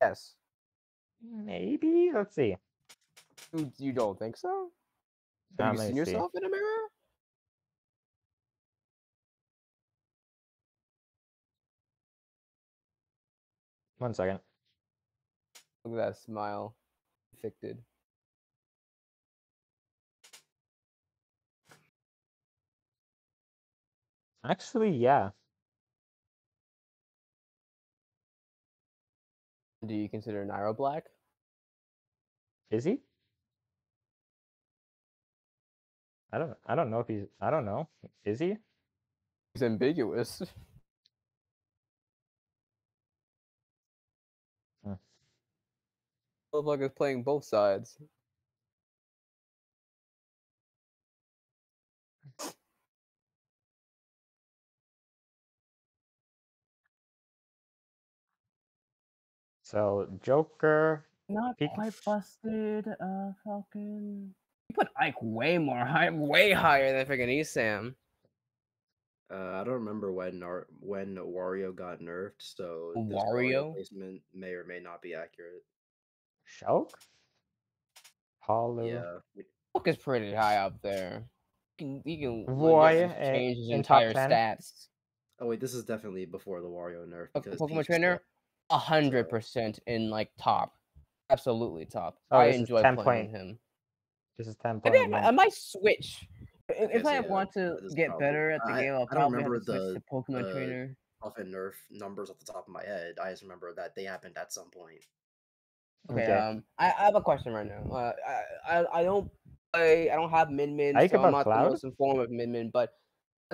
Yes. Maybe. Let's see. You, you don't think so? Have Um, you seen see. yourself in a mirror? One second. Look at that smile. Depicted. Actually, yeah. Do you consider Nairo black? Is he? I don't. I don't know if he's. I don't know. Is he? He's ambiguous. Hmm. Motherfucker's playing both sides. So Joker. Not Peak- quite busted, uh, Falcon. You put Ike way more high, way higher than freaking Esam. Uh, I don't remember when Nar- when Wario got nerfed, so this Wario? placement may or may not be accurate. Shulk. Hollow. Yeah, Hulk is pretty high up there. You can, you can Roy, legit change his entire stats. Oh wait, this is definitely before the Wario nerf Po- because Pokemon Peach Trainer, still- a hundred percent in like top, absolutely top. Oh, I enjoy 10 playing point. him. This is ten point I, might- one. I might switch. If, if Okay, I yeah, want to get probably- better at the I- game, I'll I don't probably have remember to switch the, Pokemon uh, Trainer. off and nerf numbers off the top of my head. I just remember that they happened at some point. Okay, Okay. um, I, I have a question right now. Uh, I, I I don't play. I don't have Min Min, Ike so I'm about not Cloud? the most informed of Min Min. But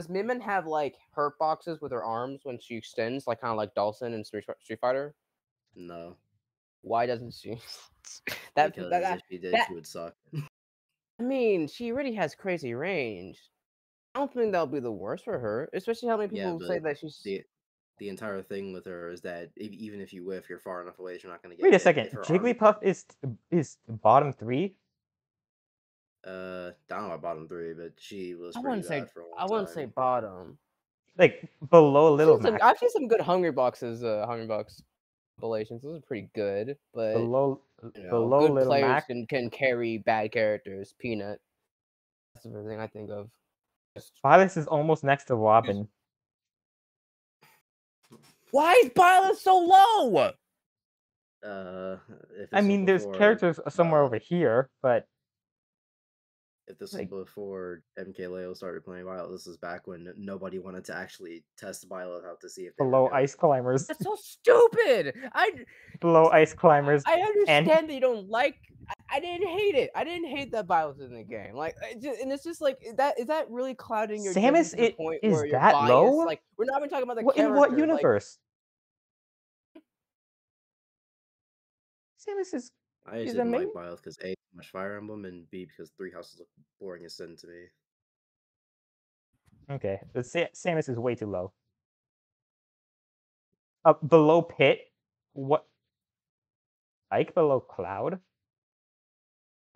does Min have like hurt boxes with her arms when she extends, like kind of like Dhalsim in Street, Fighter? No, Why doesn't she? that, because that, that if she did, that- she would suck. I mean, she already has crazy range. I don't think that'll be the worst for her, especially how many Yeah, people say that she's. the the entire thing with her is that if, even if you whiff, you're far enough away, you're not gonna get. Wait a hit. second. Arm- Jigglypuff is is bottom three. Uh, down my bottom three, but she was. I pretty wouldn't say. for a long I wouldn't say bottom. Like below I've Little seen some- Mac. I've seen some good Hungryboxes. Uh, Hungrybox compilations. Those are pretty good, but Below you know, below good Little players Mac. can can carry bad characters. Peanut. That's the first thing I think of. Just- is almost next to Robin. Why is Byleth so low? Uh, if I this was mean, there's characters somewhere uh, over here, but If this like- was before MkLeo started playing Byleth, this was back when nobody wanted to actually test Byleth out to see if they below ice climbers, That's so stupid. I below ice climbers. I understand that you don't like. I, I didn't hate it. I didn't hate that Bios in the game. Like, I ju- and it's just like is that is that really clouding your Samus the point is where that biased? low? Like, we're not even talking about the What, in what like, universe? Samus is I Is just that didn't like me? Byleth because A, too much Fire Emblem, and B, because Three Houses look boring as sin to me. okay. The Sa- Samus is way too low. Uh, below Pit, what? Like below Cloud?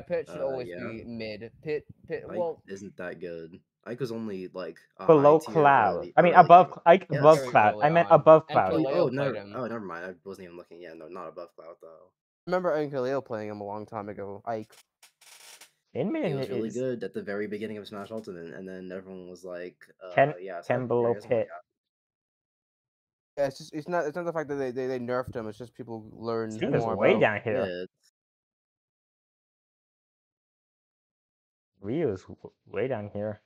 Pit should Uh, always yeah. be mid. Pit, pit. Ike well, isn't that good. Ike was only like a Below high tier Cloud. early- I mean, early. above. Like Yes. above Very Cloud. I meant on. above And Cloud. MkLeo Oh, played never, him. oh, never mind. I wasn't even looking. Yeah, no, not above Cloud though. I remember MkLeo playing him a long time ago. Ike. He Inman was really is good at the very beginning of Smash Ultimate, and then everyone was like, uh, Ten- "Yeah, not below serious." I'm like, Pit. Yeah, it's just it's not it's not the fact that they they, they nerfed him. It's just people learn more way about. down here. Ryu is w- way down here.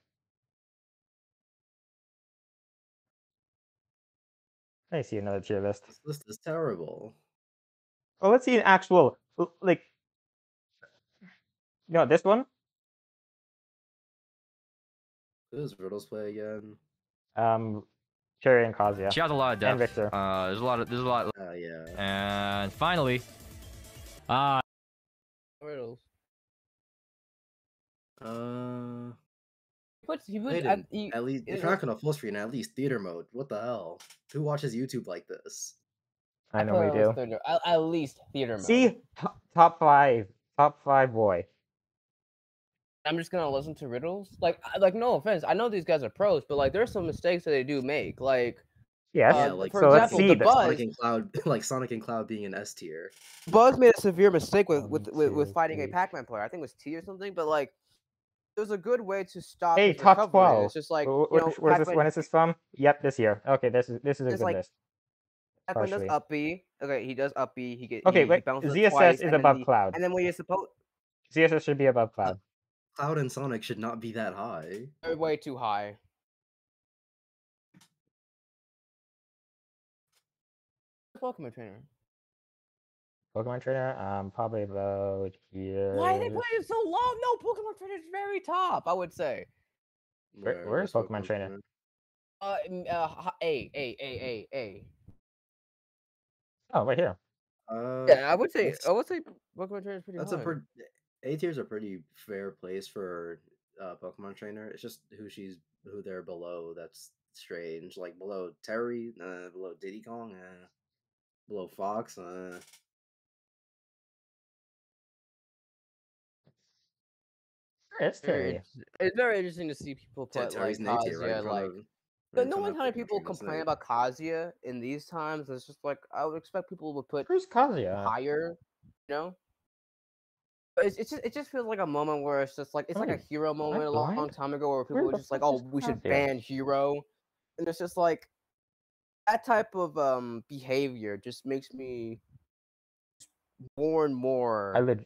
I see another tier list. This list is terrible. Oh, let's see an actual like. You know this one? Who does Riddles play again? Um, Terry and Kazuya. She has a lot of death. And. Victor. Uh, there's a lot of there's a lot. Uh, yeah. And finally, uh, Riddles. Uh, He puts he puts Hayden, at, he, at least it if you're not gonna full screen, at least theater mode. What the hell? Who watches YouTube like this? I know thought we do. theater- At, at least theater mode. See, top, top five, top five boy. I'm just gonna listen to riddles. Like, like no offense, I know these guys are pros, but like there's some mistakes that they do make. Like Yes. Uh, yeah, like for so let's example, see the. Buzz- Sonic and Cloud, like Sonic and Cloud being an S tier. Buzz made a severe mistake with with with, with fighting a three. Pac-Man player. I think it was T or something. But like, there's a good way to stop. Hey, his top 12. It's just like you know, where's this, when is this from? Yep, this year. Okay, this is this is a good like- list. Pac-Man does partially. up B. Okay, he does up B. He gets Okay, he, wait. He ZSS twice, is above the- Cloud. And then when you're supposed, ZSS should be above Cloud. Cloud and Sonic should not be that high. they're way too high. Pokemon trainer. Pokemon trainer, um, probably about here. Why are they playing so low? No, Pokemon trainer is very top. I would say. Where- where is Pokemon Trainer? Uh, m- uh, h- A, A, A, A, A. Oh, right here. Uh, Yeah, I would say. I would say Pokemon trainer is pretty That's high. a pretty. A tier's a pretty fair place for uh, Pokemon Trainer. It's just who she's who they're below that's strange. Like below Terry, uh, below Diddy Kong, uh, below Fox. Uh, It's Terry. interesting- It's very interesting to see people Ter- put like Terry's an A tier, Kazuya, right in like. But no one of kind of Pokemon people complain about Kazuya in these times. It's just like I would expect people would put Where's Kazuya? higher, you know. But it's, it's just it just feels like a moment where it's just like it's like a hero moment a long, blind? time ago where people Where were just like, oh, we should ban hero, and it's just like that type of um behavior just makes me more and more I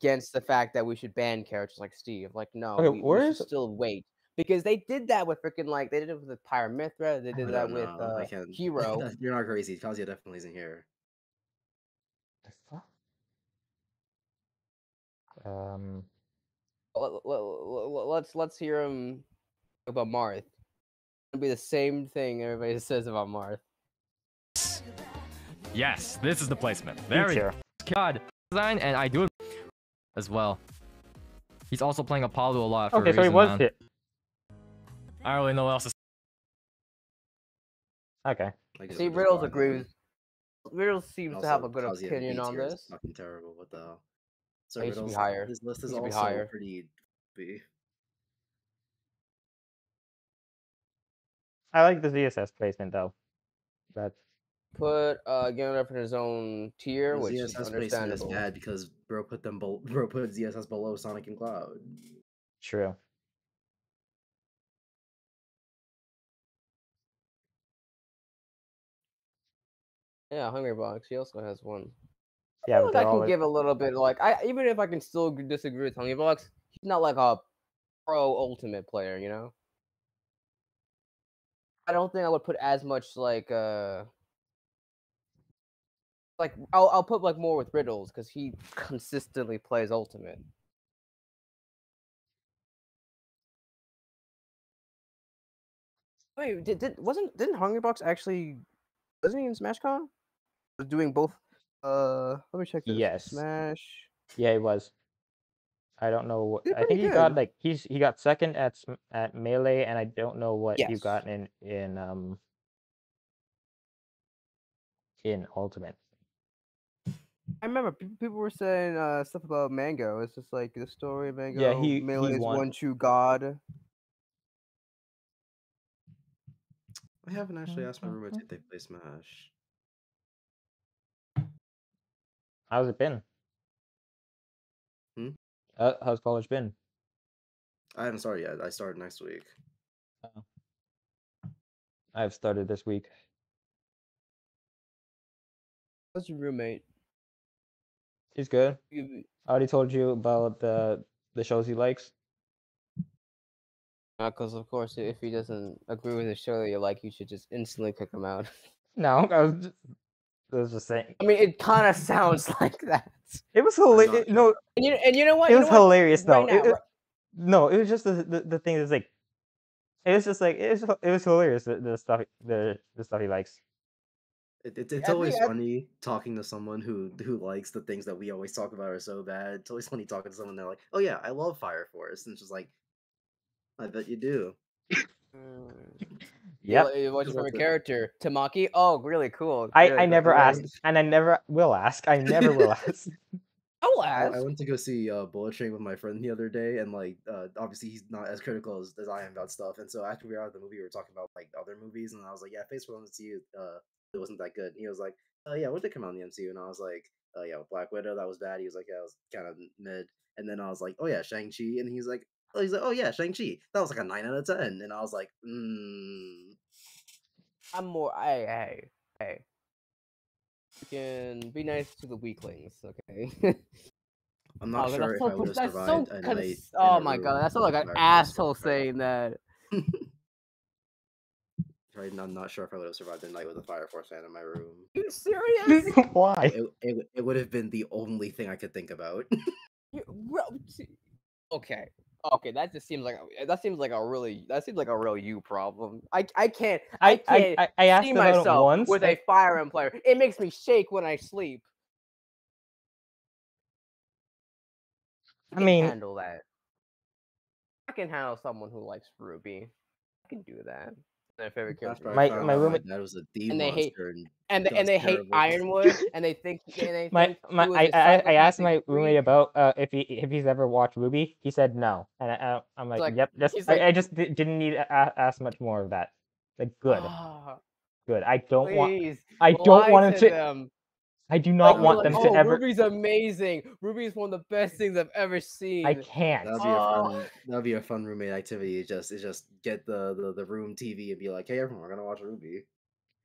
against the fact that we should ban characters like Steve. Like, no, Okay, we, we should still wait because they did that with freaking like they did it with the Pyra/Mythra. They did that don't with know, I uh, can't. Hero. You're not crazy. Kazuya definitely isn't here. the fuck? Um, Let, us let's hear him about Marth. It'll be the same thing everybody says about Marth. yes, this is the placement. B Very tier. god design, and I do it as well. He's also playing Apollo a lot. For Okay, a so he was man. hit. I don't really know what else to say. Okay. I See, we're Riddles buying agrees. him. Riddles seems And to have a good Kazuya opinion on this. Fucking terrible. What the hell? So He should be Riddles, higher. His list is should be also higher. pretty B. I like the ZSS placement though. But Put uh Garen up in his own tier, The which is ZSS placement is understandable. bad because bro put them bel bro put ZSS below Sonic and Cloud. true. Yeah, Hungrybox. He also has one. Yeah, feel like I can give a little bit like I even if I can still disagree with Hungrybox, he's not like a pro ultimate player, you know. I don't think I would put as much like uh like I'll I'll put like more with Riddles because he consistently plays ultimate. Wait, did, did wasn't didn't Hungrybox actually wasn't he in SmashCon? Was doing both. Uh, let me check this. Yes. Smash. Yeah, he was. I don't know what. I think pretty he got like he's he got second at at melee, and I don't know what you Yes. got in in um in ultimate. I remember people were saying uh, stuff about Mango. It's just like the story of Mango. Yeah, he- he Melee is won. one true god. I haven't actually asked my roommates if they play Smash. How's it been? Hmm? Uh, how's college been? I haven't started yet. I start next week. I've started this week. What's your roommate? He's good. I already told you about the the shows he likes. Because of course, if he doesn't agree with the show that you like, you should just instantly kick him out. No, I was just, I was just saying. I mean, it kind of sounds like that. It was hilarious. sure. No, And you and you know what? it You was what? hilarious though. Right It- now, it- right- no, it was just the the, the thing is like, it was just like it was it was hilarious the, the stuff the the stuff he likes. It, it, it's I always think I- funny talking to someone who who likes the things that we always talk about are so bad. It's always funny talking to someone they're like, "Oh yeah, I love Fire Force," and it's just like, "I bet you do." Mm. Mm. Yep. You- you- What's Because your that's favorite it. character? Tamaki. Oh, really cool. I, Very I never right. asked, and I never will ask. I never will ask. I will ask. I went to go see uh, Bullet Train with my friend the other day, and like, uh, obviously he's not as critical as, as I am about stuff. And so after we were out of the movie, we were talking about like other movies, and I was like, "Yeah, Phase Four the MCU, uh, it wasn't that good." And he was like, "Oh yeah, what did come out in the MCU?" And I was like, "Oh yeah, Black Widow, that was bad." He was like, "Yeah, it was kind of mid." And then I was like, "Oh yeah, Shang Chi," and he's like, "Oh, he's like, oh yeah, Shang Chi, that was like a nine out of 10. And I was like, mm, I'm more. Hey, hey, hey. You can be nice to the weaklings, okay? I'm not Oh, sure if so, I would have that's survived so cons- night. Oh my god, that's not like an asshole with a friend. saying that. Right, I'm not sure if I would have survived the night with a Fire Force fan in my room. you serious? Why? It, it, it would have been the only thing I could think about. You- bro, see- okay, okay, that just seems like eh, that seems like a really that seems like a real you problem. I I can't I I can't I, I, I asked see myself once. with a Fire Emblem player. It makes me shake when I sleep. I can mean- handle that. I can handle someone who likes RWBY. I can do that. My favorite character. My- my roommate- dad was a D And they hate- and and they, and they hate. Ironwood, and they think and they my think he my was I, a I I asked my roommate about uh if he if he's ever watched RWBY. He said no, and I, I I'm like, like- yep. Just he's I, like- I just didn't need to ask much more of that. Like good, Ah, good. I don't want. I don't want him to. them. I do not you're want like, them oh, to ever. RWBY's amazing. RWBY's one of the best things I've ever seen. I can't. that'd be a Oh. fun that'd be a fun roommate activity. It's just it's just get the, the the room TV and be like, hey everyone, we're gonna watch Ruby.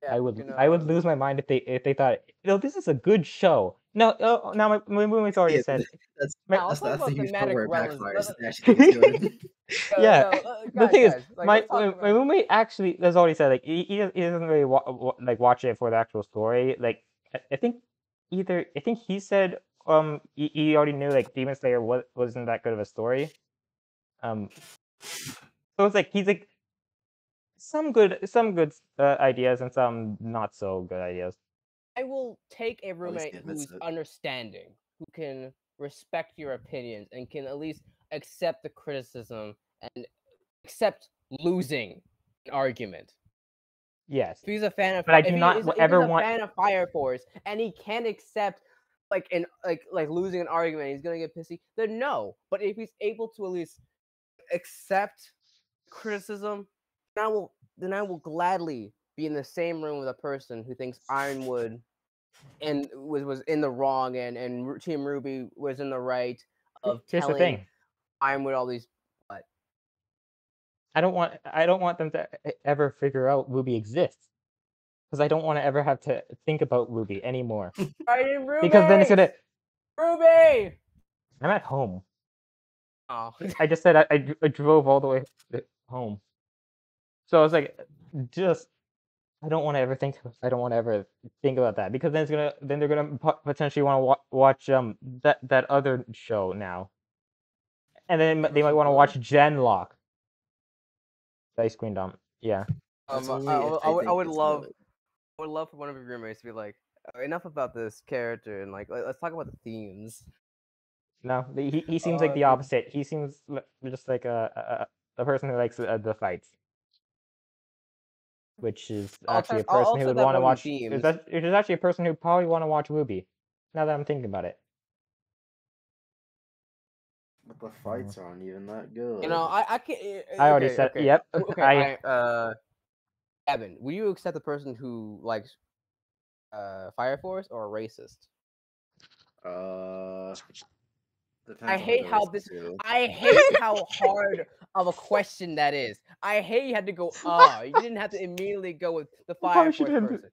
Yeah, I would fucking, I would lose my mind if they if they thought, no, this is a good show. No, oh, now my my roommate's already Yeah, said. That's My- Now, that's, that's the about huge part where it thematic backfires. relevance. It actually gets good. no, yeah, no, uh, the guys, thing is, guys, like, my let's talk my, about- my roommate actually has already said like he, he doesn't- he doesn't really wa- wa- like watch it for the actual story. Like I, I think either I think he said um he, he already knew like Demon Slayer was wasn't that good of a story. Um, so it's like he's like some good some good uh, ideas and some not so good ideas. I will take a roommate who's it. understanding, who can respect your opinions, and can at least accept the criticism and accept losing an argument. Yes. If he's a fan of, But I do not is- w- if he's ever a want- fan of Fire Force, and he can't accept like an like like losing an argument, he's gonna get pissy. Then no. But if he's able to at least accept criticism, then I will then I will gladly be in the same room with a person who thinks Ironwood and was was in the wrong and and Team RWBY was in the right of Here's the telling thing. Ironwood all these. I don't want I don't want them to ever figure out RWBY exists. because I don't want to ever have to think about RWBY anymore. Fighting Ruby. Because then it's gonna. Ruby. I'm at home. Oh. I just said I, I, I drove all the way home. So I was like, just I don't want to ever think. I don't want to ever think about that because then it's gonna then they're gonna potentially want to wa- watch um that that other show now, and then they might want to watch Genlock. The ice cream dump. Yeah. Um, only I, I, would- I would, I would love, good. I would love for one of your roommates to be like, "Uh, enough about this character and like, let, us talk about the themes. No, he he seems like the Uh, opposite. He seems just like a a, a person who likes uh, the fights, which is actually a try- I'll- I'll person who would want to watch. themes. Is that it is actually a person who probably want to watch RWBY. Now that I'm thinking about it. But the fights aren't even that good. You know, I, I can't. I already okay, said okay. yep. W- Okay, I I, uh, Evan, will you accept the person who likes uh Fire Force or a racist? Uh, I hate how this. is to. I hate how hard of a question that is. I hate you had to go. Ah, you didn't have to immediately go with the Fire should Force it person.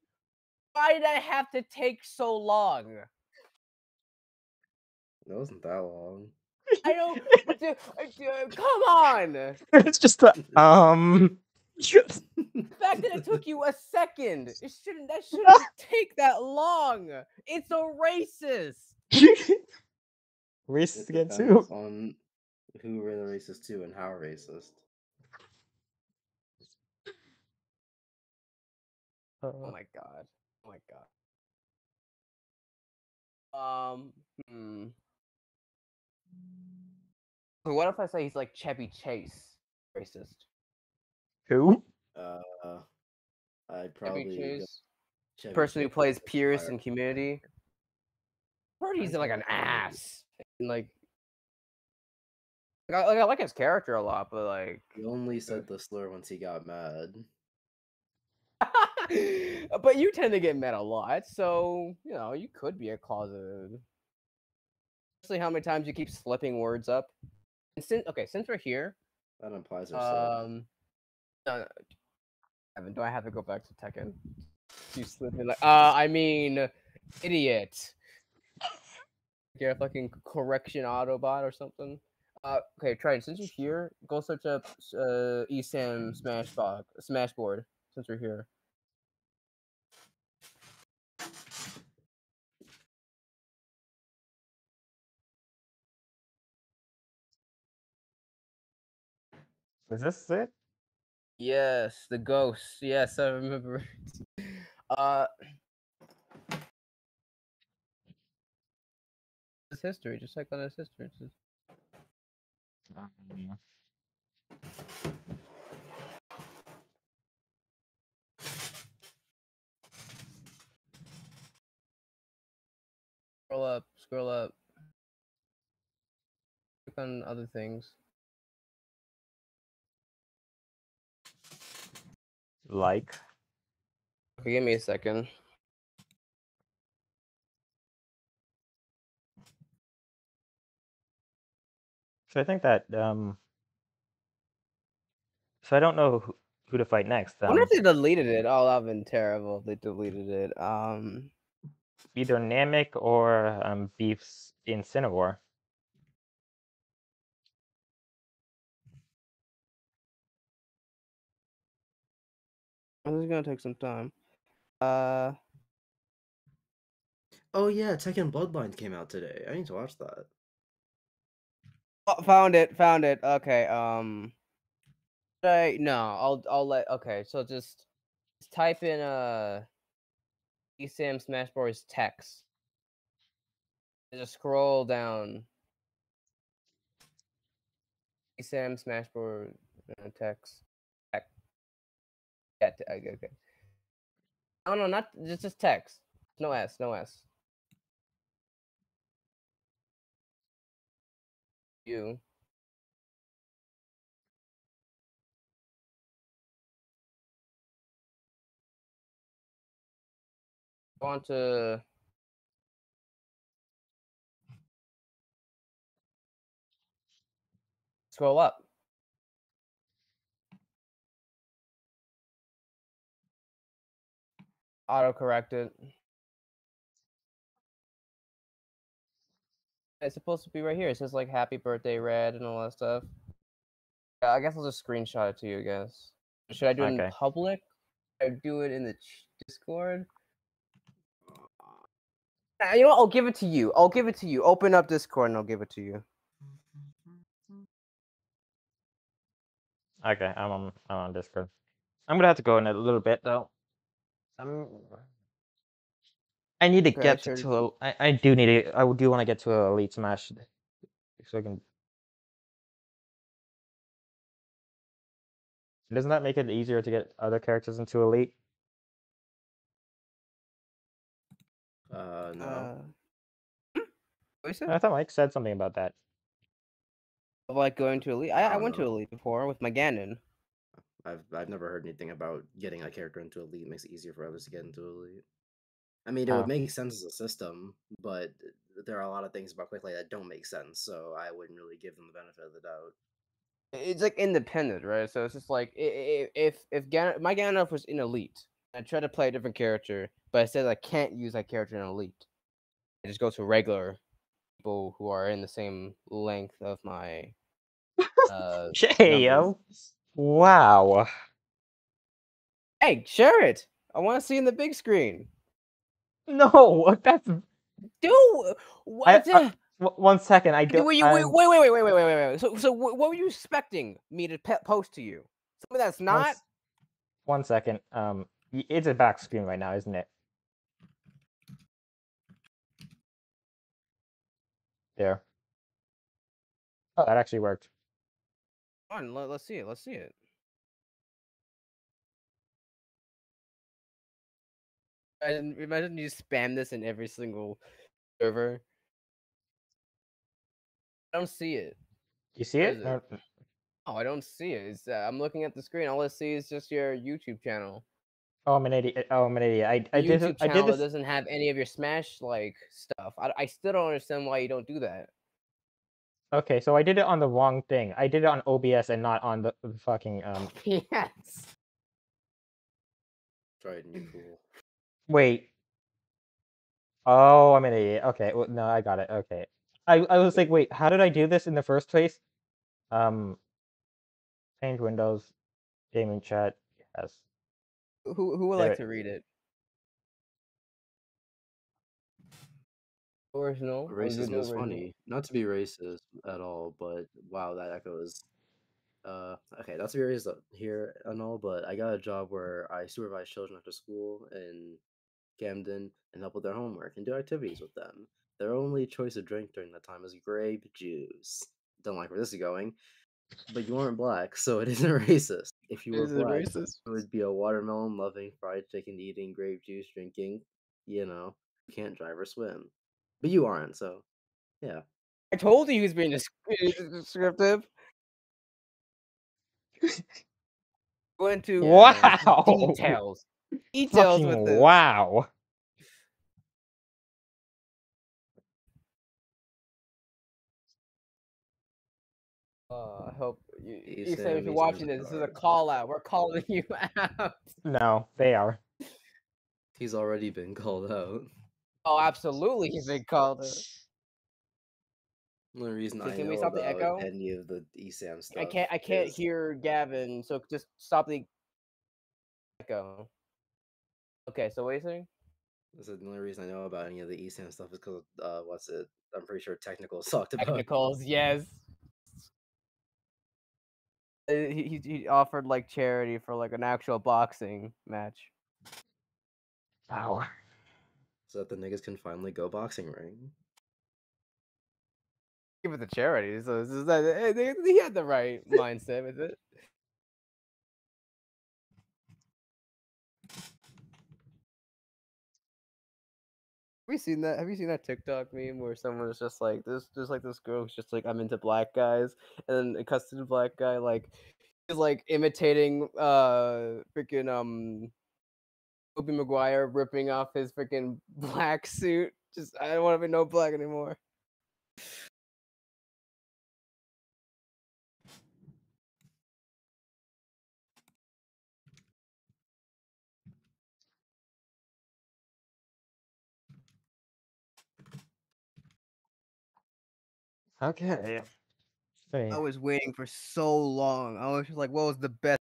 Why did I have to take so long? It wasn't that long. I don't. dude, dude, come on. it's just the um. The fact that it took you a second. It shouldn't. That shouldn't take that long. It's a racist. Racist It again depends too. on who we're the racist to and how racist. Oh my god. Oh my god. Um. Hmm. So What if I say he's like Chevy Chase? Racist. who? Uh, I'd Chevy probably Chase. Chevy Person who plays Pierce Fire in Community. I heard he's like an ass. And, like. Like I, like, I like his character a lot, but like. He only said the slur once he got mad. but you tend to get mad a lot, so you know you could be a closeted. Especially how many times you keep slipping words up. Since okay, since we're here, That implies um, no, no, Evan, do I have to go back to Tekken? You slipping like, uh, I mean, idiot. Get a fucking correction Autobot or something. Uh, okay, Triton, since you're here, go search up uh, ESAM Smashbox, Smashboard. Since we're here. Is this it? Yes, the ghost. Yes, I remember. Uh, his history. Just check on his history. It's Um, Scroll up. Scroll up. Click on other things. Like. Okay, give me a second. So I think that um. So I don't know who, who to fight next. I wonder Um, if they deleted it. Oh, that'd been terrible if they deleted it. Um, either Namek or um Beefs Incineroar. This is gonna take some time. Uh, Oh yeah, Tekken Bloodlines came out today. I need to watch that. oh, found it. Found it. Okay. Um, I no. I'll I'll let. Okay, so just, just type in uh, ESAM Smash Bros. text. And just scroll down. ESAM Smash Bros. uh. Text. Yeah. T- okay. okay. No, no, not just just text. No S. No S. You. Want to scroll up. Auto correct it. It's supposed to be right here. It says like "Happy Birthday, Red" and all that stuff. Yeah, I guess I'll just screenshot it to you. I guess. Should I do it in public? I do it in the ch- Discord? You know what? I'll give it to you. I'll give it to you. Open up Discord and I'll give it to you. Okay, I'm on I'm on Discord. I'm gonna have to go in a little bit though. I'm. I need to Okay, get sure. to a. I, I do need to. I do want to get to a elite smash, so I can. Doesn't that make it easier to get other characters into elite? Uh, no. Uh, what you said? I thought Mike said something about that. Of, like going to elite. I, I don't went to know. elite before with my Ganon. I've I've never heard anything about getting a character into elite makes it easier for others to get into elite. I mean, it Oh. would make sense as a system, but there are a lot of things about Quick Play that don't make sense, so I wouldn't really give them the benefit of the doubt. It's like independent, right? So it's just like if if Gan- my Ganondorf was in elite, I try to play a different character, but I said I can't use that character in elite. I just go to regular people who are in the same length of my. Uh, Hey yo! Wow. Hey, share it. I want to see in the big screen. No, that's do uh, what? Uh, uh I, I, one second, I do. Wait, wait, wait, wait, wait, wait, wait, wait. So, so what were you expecting me to pe- post to you? Something that's not. One, one second. Um, it's a back screen right now, isn't it? There. Oh, that actually worked. On, let, let's see it. Let's see it. Imagine, imagine you spam this in every single server. I don't see it. You see it? it? Oh, I don't see it. It's, uh, I'm looking at the screen. All I see is just your YouTube channel. Oh, I'm an idiot. Oh, I'm an idiot. I, I did. YouTube this- I channel did this. doesn't have any of your Smash like stuff. I, I still don't understand why you don't do that. Okay, so I did it on the wrong thing. I did it on OBS and not on the, the fucking um. yes. Try it, and you fool. Wait. Oh, I'm an idiot. Okay, well, no, I got it. Okay, I I was like, wait, how did I do this in the first place? Um, change windows, gaming chat. Yes. Who who would There like it- to read it? Racism is funny. Not to be racist at all, but wow, that echoes. Uh, okay, not to be racist here and all, but I got a job where I supervise children after school in Camden and help with their homework and do activities with them. Their only choice of drink during that time is grape juice. Don't like where this is going, but you aren't black, so it isn't racist. If you were Is black, racist? it would be a watermelon loving, fried chicken eating, grape juice drinking. You know, can't drive or swim, but you aren't. So, yeah. I told you he was being descriptive. Go into uh, Wow. details. Details Fucking with this. wow. Uh, I hope you, You you say if you're watching this, this is a call out. We're calling you out. No, they are. He's already been called out. Oh, absolutely, he's been called out. The only reason Okay, I can we stop the echo? any of the ESAM stuff. I can't. I can't is- hear Gavin. So just stop the echo. Okay, so what are you saying? I said the only reason I know about any of the ESAM stuff is because uh, what's it? I'm pretty sure technicals talked about. it. Technicals, yes. Uh, He, he he offered like charity for like an actual boxing match. Wow. So that the niggas can finally go boxing ring. Give it to charity. So this is that, eh, he had the right mindset with it. Have you seen that? Have you seen that TikTok meme where someone is just like this? There's like this girl who's just like I'm into black guys, and then a cuts to the black guy like he's like imitating uh freaking um Tobey Maguire ripping off his freaking black suit. Just I don't want to be no black anymore. Okay. I was waiting for so long. I was like, what was the best